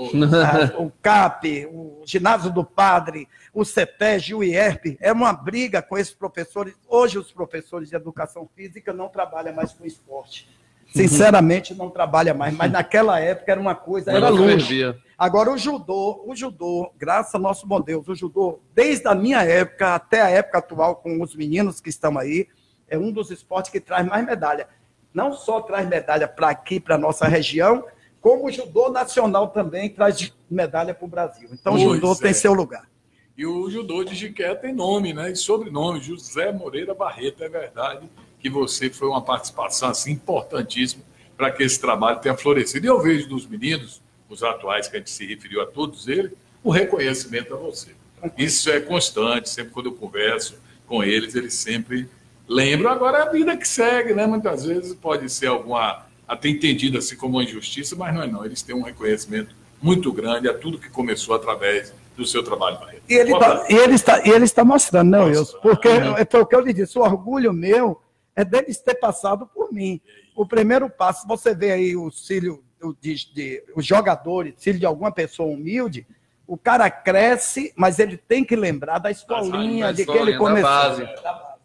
o CAP, o ginásio do padre, o CETEG, o IERP, é uma briga com esses professores. Hoje, os professores de educação física não trabalham mais com esporte. Sinceramente, não trabalha mais, mas naquela época era uma coisa, era longe. Agora, o judô, o judô, graças ao nosso bom Deus, o judô, desde a minha época até a época atual, com os meninos que estão aí, é um dos esportes que traz mais medalha. Não só traz medalha para aqui, para a nossa região, como o judô nacional também traz medalha para o Brasil. Então, pois o judô é. tem seu lugar. E o judô de Jiqué tem nome, né? E sobrenome, José Moreira Barreto, é verdade que você foi uma participação assim, importantíssima para que esse trabalho tenha florescido. E eu vejo dos meninos, os atuais que a gente se referiu a todos eles, o reconhecimento a você. Isso é constante, sempre quando eu converso com eles, eles sempre lembram. Agora é a vida que segue, né? Muitas vezes pode ser alguma, até entendido assim como uma injustiça, mas não é não. Eles têm um reconhecimento muito grande a tudo que começou através do seu trabalho, Barreto. E ele, tá, e ele está, e ele está mostrando, não, Wilson, porque é. foi o que eu lhe disse, o orgulho meu é deles ter passado por mim. O primeiro passo, você vê aí o filho de, de, os jogadores, filho de alguma pessoa humilde, o cara cresce, mas ele tem que lembrar da escolinha, de que ele começou. Base.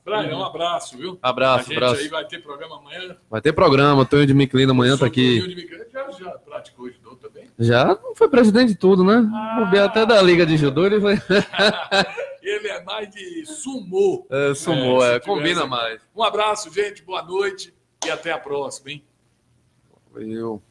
Brian, um abraço, viu? Abraço, a abraço. aí vai ter programa amanhã. Vai ter programa, Tonho de Miclina amanhã tá aqui. Tonho de Miclina já, já praticou? Já foi presidente de tudo, né? Ah. até da Liga de Judô, ele foi. Ele é mais de sumô. É, sumô, é, é combina mais. Um abraço, gente, boa noite e até a próxima, hein? Valeu.